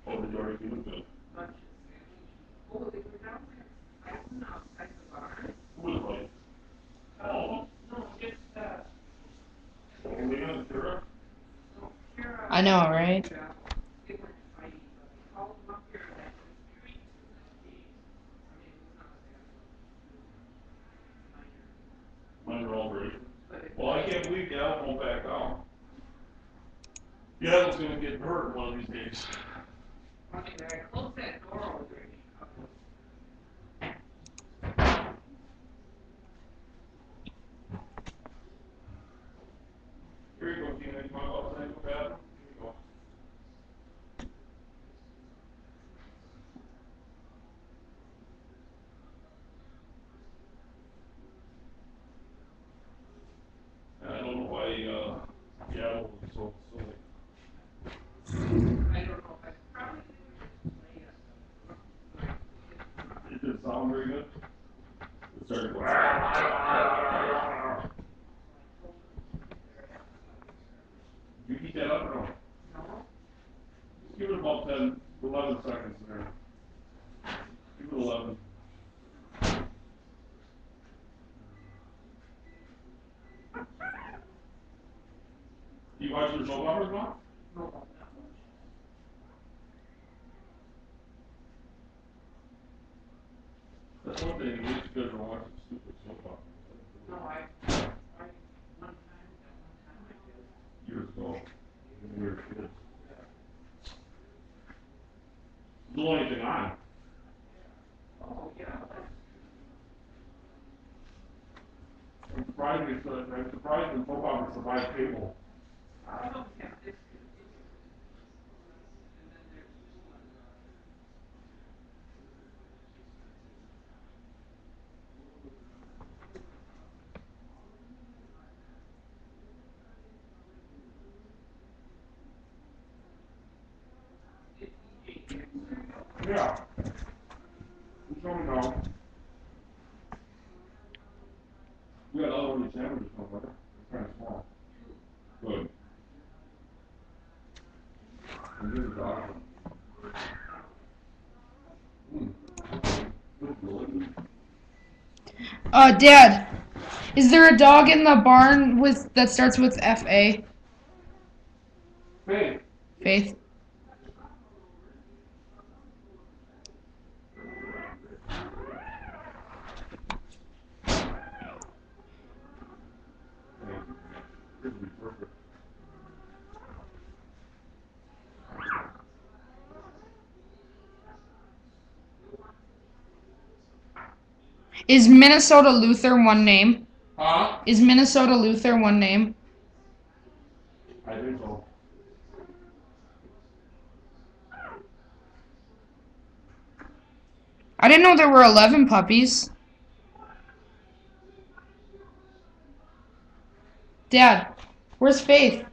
Speaker 7: Oh, did you already do it?
Speaker 3: Oh, they were down there. I don't know, outside the barn.
Speaker 7: Who was like,
Speaker 3: Oh, no, just, uh,
Speaker 7: oh, Leon, Kara?
Speaker 3: Kara.
Speaker 2: I know, right?
Speaker 3: Yeah, They went fighting, but I called them up here and that was treats and that I mean, it's not that. Minor.
Speaker 7: Mine are all great.
Speaker 3: But it-
Speaker 7: Well, I can't believe Gal won't back out. Gal's gonna get hurt one of these days.
Speaker 3: Funny that I closed that door already.
Speaker 7: Here you go, Tina, you want to go outside and go bathroom? Here you go. I don't know why, uh, Gal was so silly.
Speaker 3: I don't know, I probably didn't play it.
Speaker 7: one very good? It started going. You heat that up or no? Just give it about 10, 11 seconds there. Give it eleven. You watch your soap operas, Mom? That's one thing, at least you guys are watching stupid soap operas.
Speaker 3: No, I, I, one time, one time I did.
Speaker 7: Years ago, when we were kids. The only thing on.
Speaker 3: Oh, yeah.
Speaker 7: I'm surprised it's, uh, I'm surprised the soap operas survive cable. Know. We got other one in somewhere. It's kinda small. Good. And a dog. Hmm.
Speaker 2: Uh, Dad, is there a dog in the barn with that starts with F A?
Speaker 7: Hey,
Speaker 2: Faith.
Speaker 7: this would be perfect.
Speaker 2: Is Minnesota Luther one name?
Speaker 7: Huh?
Speaker 2: Is Minnesota Luther one name?
Speaker 7: I think so.
Speaker 2: I didn't know there were 11 puppies. Dad, where's Faith?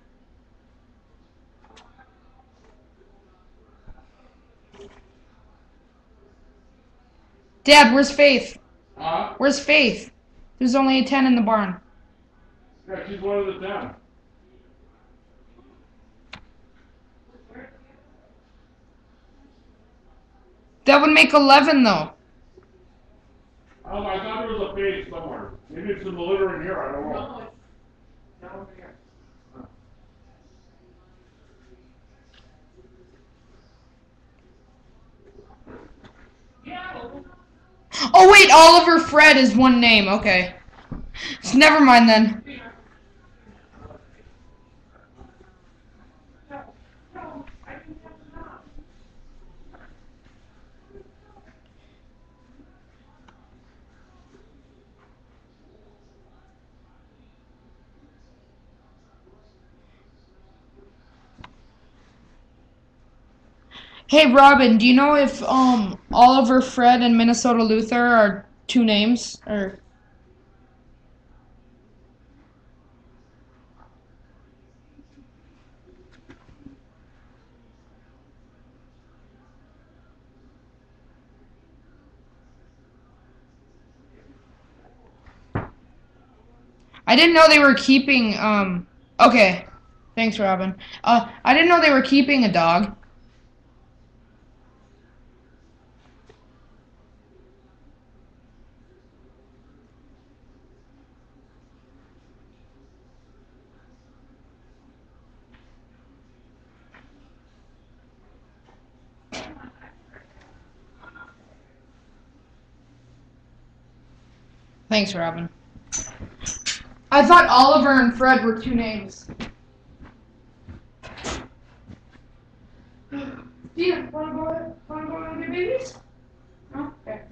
Speaker 2: Dad, where's Faith?
Speaker 7: Huh?
Speaker 2: Where's Faith? There's only a 10 in the barn.
Speaker 7: Yeah, she's one of the ten.
Speaker 2: That would make 11 though.
Speaker 7: Oh, I thought there was a Faith somewhere. Maybe it's in the litter in here, I don't know.
Speaker 3: No, it's, no, here. Yeah.
Speaker 2: Oh wait, Oliver Fred is one name. Okay. So never mind then. Hey Robin, do you know if um Oliver Fred and Minnesota Luther are two names or I didn't know they were keeping um okay. Thanks Robin. Uh I didn't know they were keeping a dog. Thanks, Robin. I thought Oliver and Fred were two names. Steven, wanna go wanna go and get babies? No? Okay.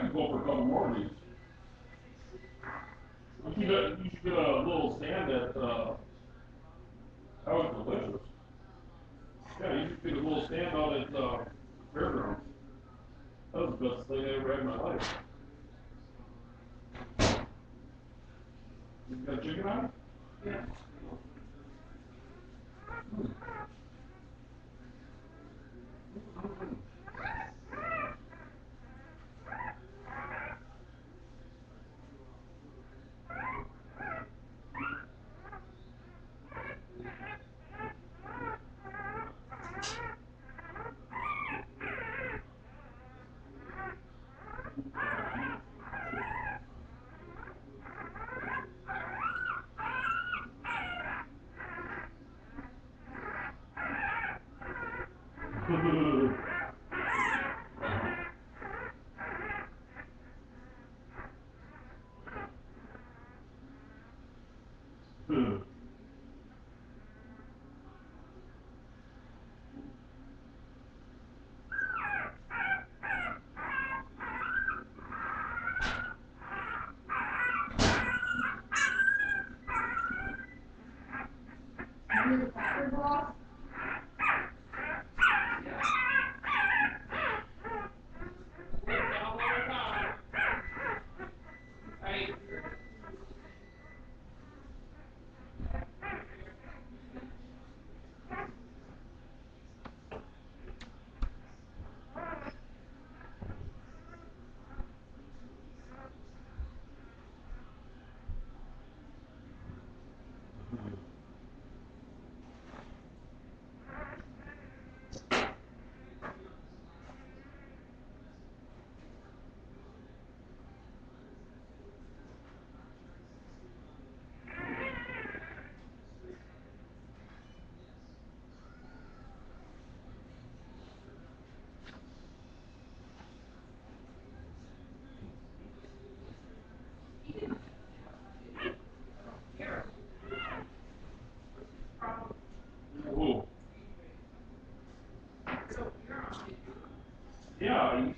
Speaker 7: can go for a couple more of these. You should get, you should get a little stand at, uh, that was delicious. Yeah, you should get a little stand out at, uh, fairgrounds. That was the best thing I ever had in my life. You got chicken on it?
Speaker 1: Mm-hmm.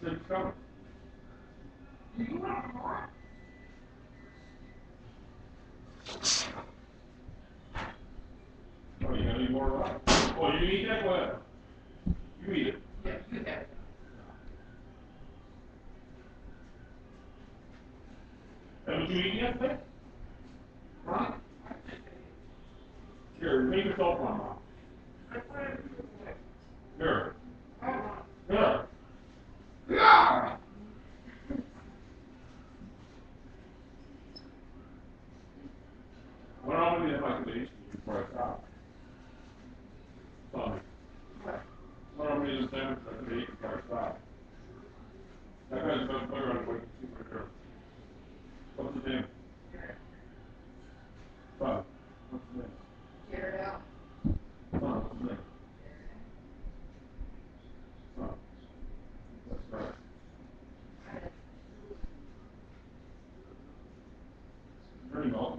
Speaker 7: system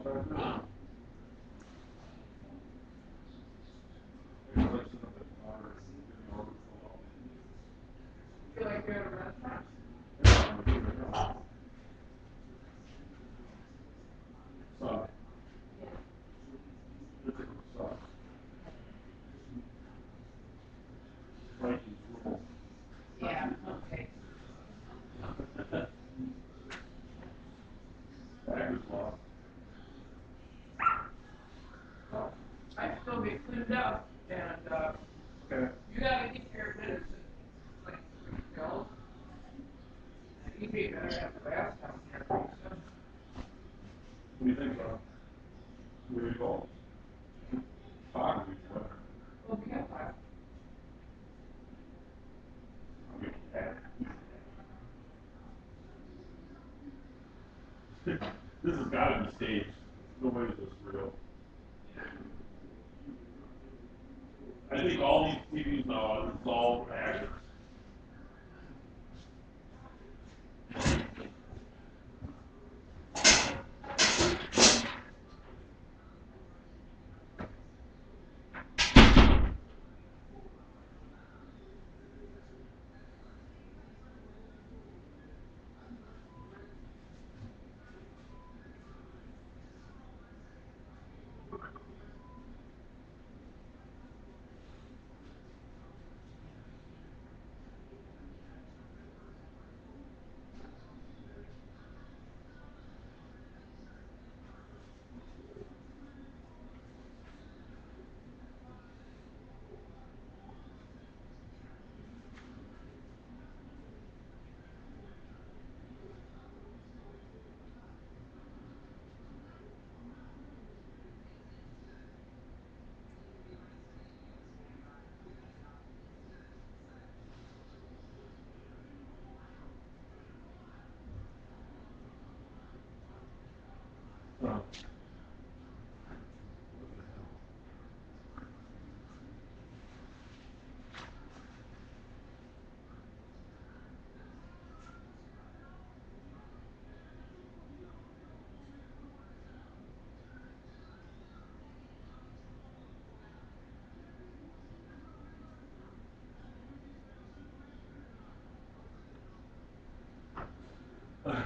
Speaker 7: Thank you.
Speaker 3: we cleaned up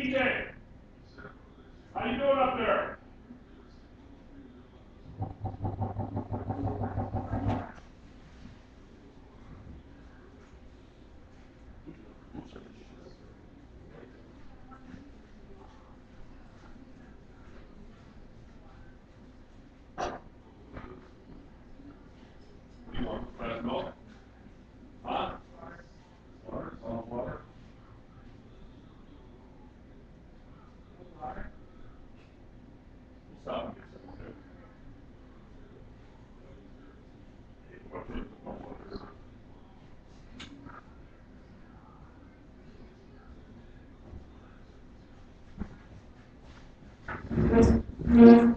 Speaker 7: EJ, how you doing up there? You want fresh milk? Huh? Water, salt water? Stop and get some, too. What the- what water? Where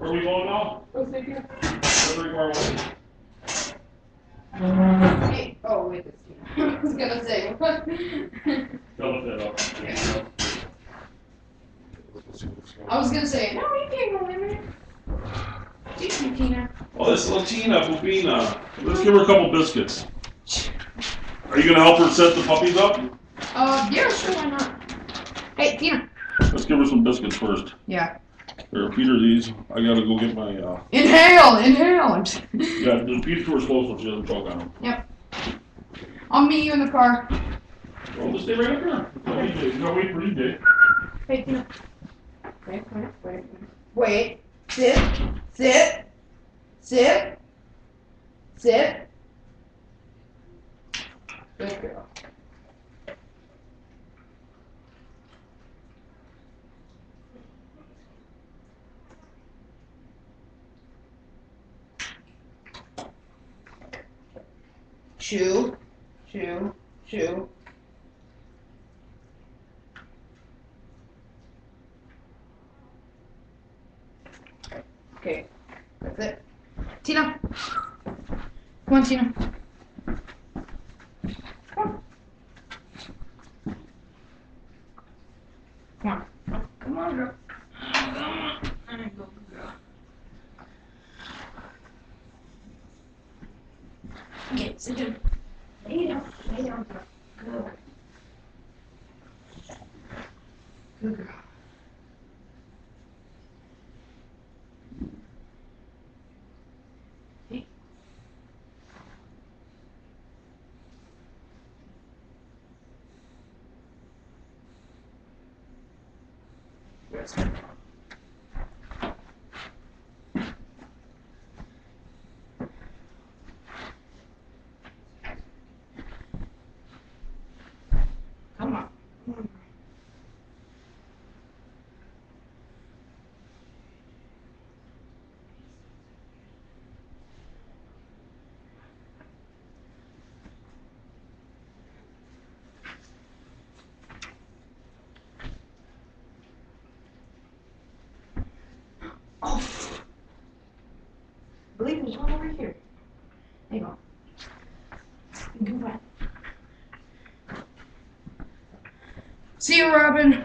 Speaker 7: are we going now? Where's the car going?
Speaker 2: Hey, oh, wait, this I was gonna say.
Speaker 7: Double that up.
Speaker 2: I was gonna say, no, you can't go in there. Teach me,
Speaker 7: Oh, this is Latina, Bubina. Let's give her a couple biscuits. Are you gonna help her set the puppies up?
Speaker 2: Uh, yeah, sure, why not? Hey, Tina.
Speaker 7: Let's give her some biscuits first.
Speaker 2: Yeah.
Speaker 7: Here, Peter these. I gotta go get my, uh,
Speaker 2: Inhale, inhale.
Speaker 7: Yeah, the Peter to her slow so she doesn't choke on them. Yep.
Speaker 2: I'll meet you in the car.
Speaker 7: Well, just stay right up here. No, you gotta wait for EJ.
Speaker 2: Hey, Tina. Wait, wait, wait. Wait. Sit. Sit. Sit. Sit. Good girl. Chew. Chew. Chew. Okay, that's it. Tina. Come on, Tina. Come on. Come on. Come on, girl. Come on. There you go, girl. Okay, sit down. Lay down. Lay down, girl. Good.
Speaker 3: Good girl. See? Yes. Come on. Oh. I believe there's one over here. Hang on. Go back.
Speaker 2: See you, Robin.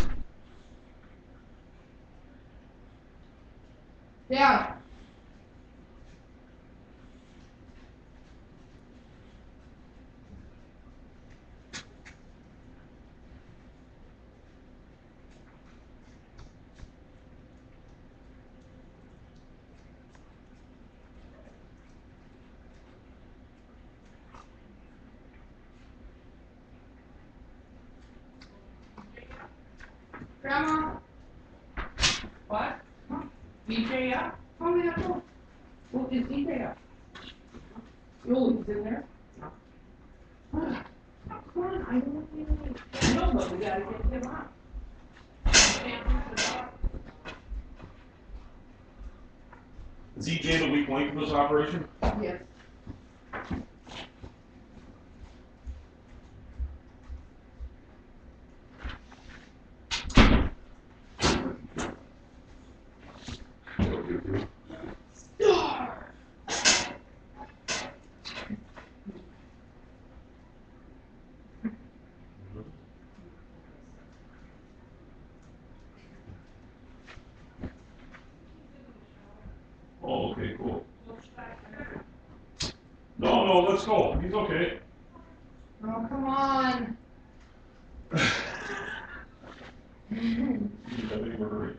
Speaker 2: Yeah. Grandma,
Speaker 3: What? DJ up?
Speaker 2: call me up. Oh,
Speaker 3: Who is DJ up? Oh, he's in there?
Speaker 2: Come on, I don't want you to.
Speaker 3: No, but we gotta get him up.
Speaker 7: Is EJ the weak link of this operation?
Speaker 2: Yes.
Speaker 7: Oh, okay, cool. No, no, let's go. He's okay.
Speaker 2: Oh, come on.
Speaker 7: He's having a hurry.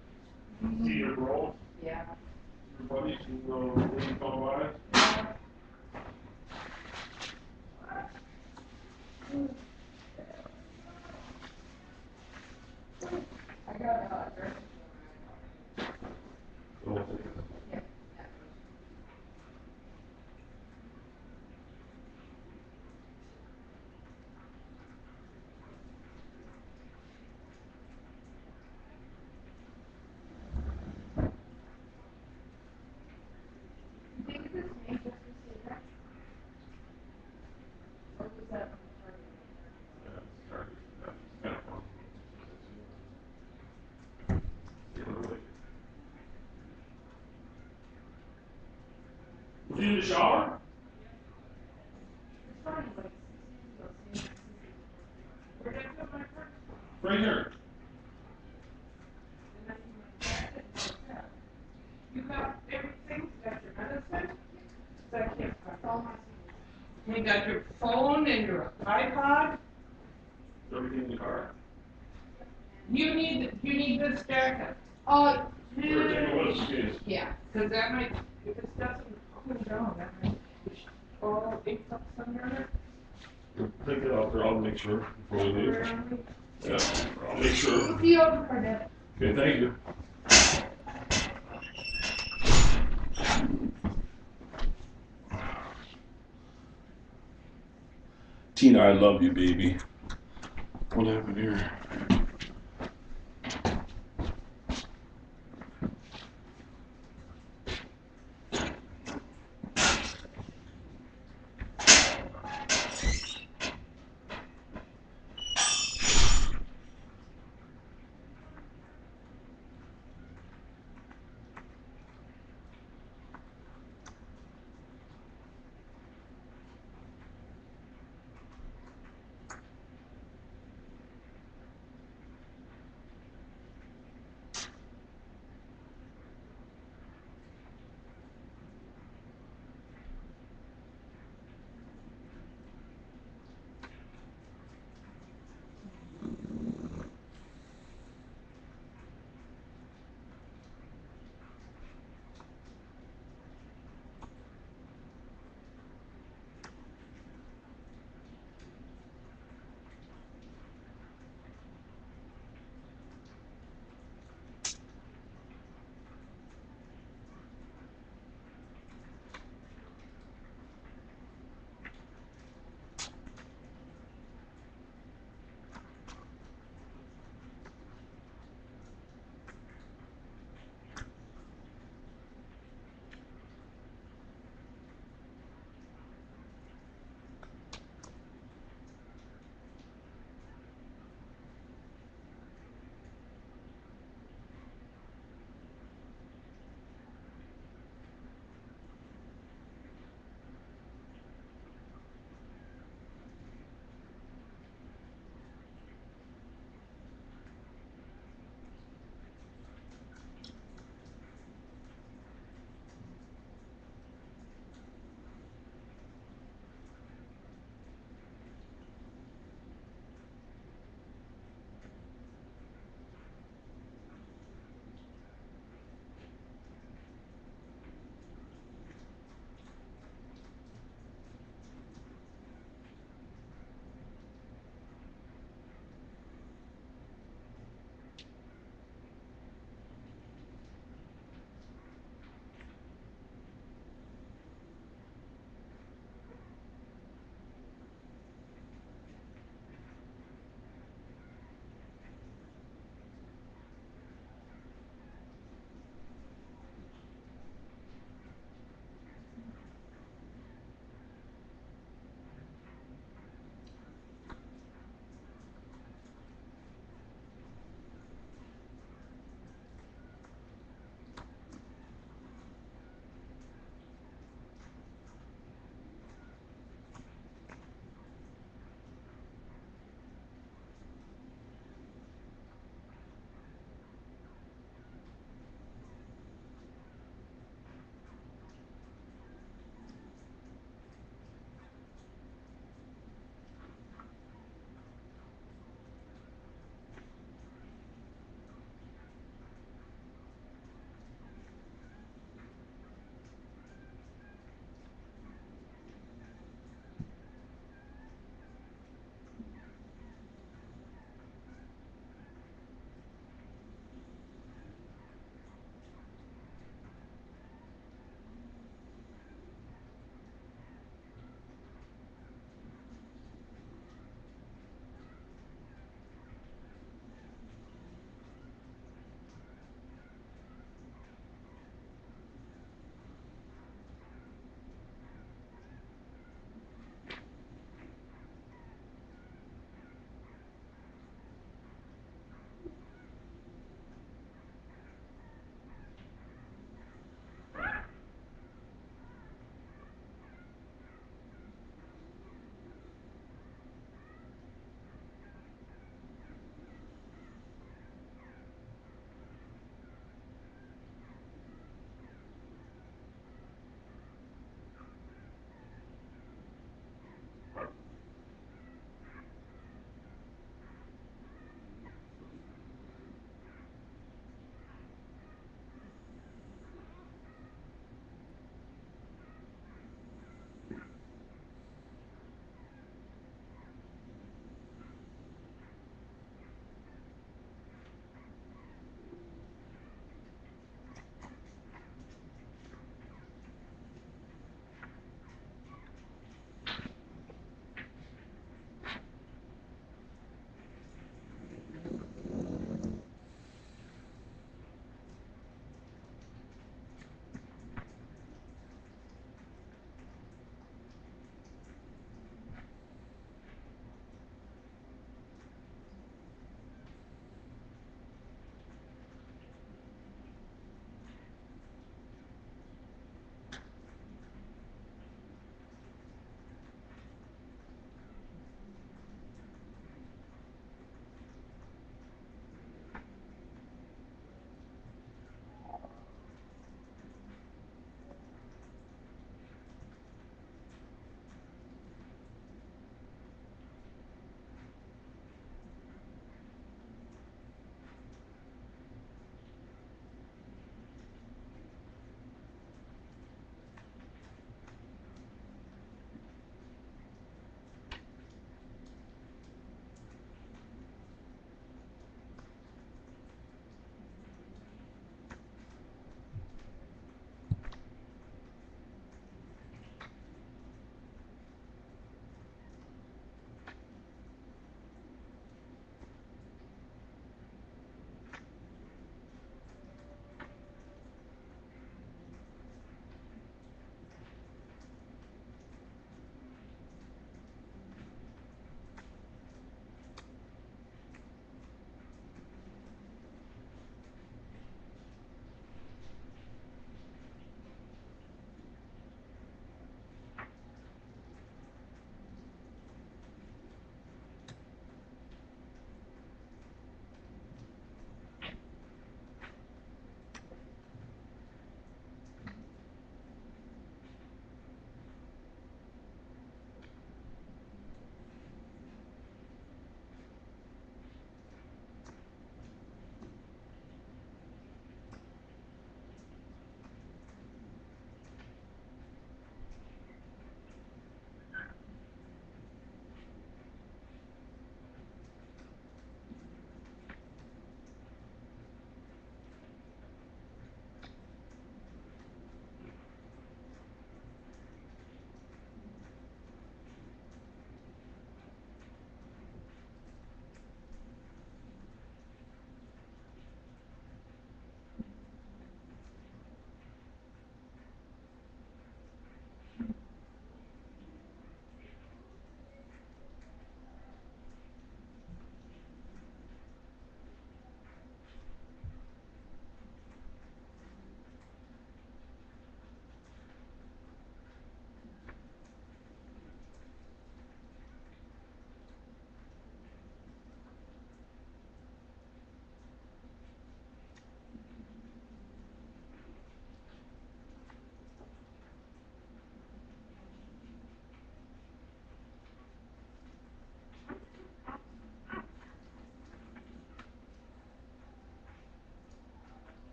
Speaker 7: See your bro,
Speaker 2: Yeah.
Speaker 7: your buddies, who, uh, when you come by?
Speaker 2: I got, uh, dress.
Speaker 7: Oh,
Speaker 2: You think this may just be secret? Or was that?
Speaker 7: yeah, it's hard. Yeah, it's kind of fun. Yeah, really. Was he in the shower?
Speaker 2: It's funny, like, six years ago, seeing this. Where did I put my purse?
Speaker 7: Right here.
Speaker 2: And then he went, the shower? that's it." You got everything, you got your medicine? So can't, that's all my secrets.
Speaker 3: You got your phone and your iPod.
Speaker 7: Everything in the car.
Speaker 3: You need, you need this jacket, uh,
Speaker 2: Oh,
Speaker 7: We're taking with us, kids.
Speaker 2: yeah.
Speaker 3: cause that might, if it doesn't cool down, that might, oh, it comes under
Speaker 7: Pick it up there, I'll make sure before we leave. Yeah, I'll make sure.
Speaker 2: See you over for that.
Speaker 7: Okay, thank you. Tina, I love you, baby. What happened here?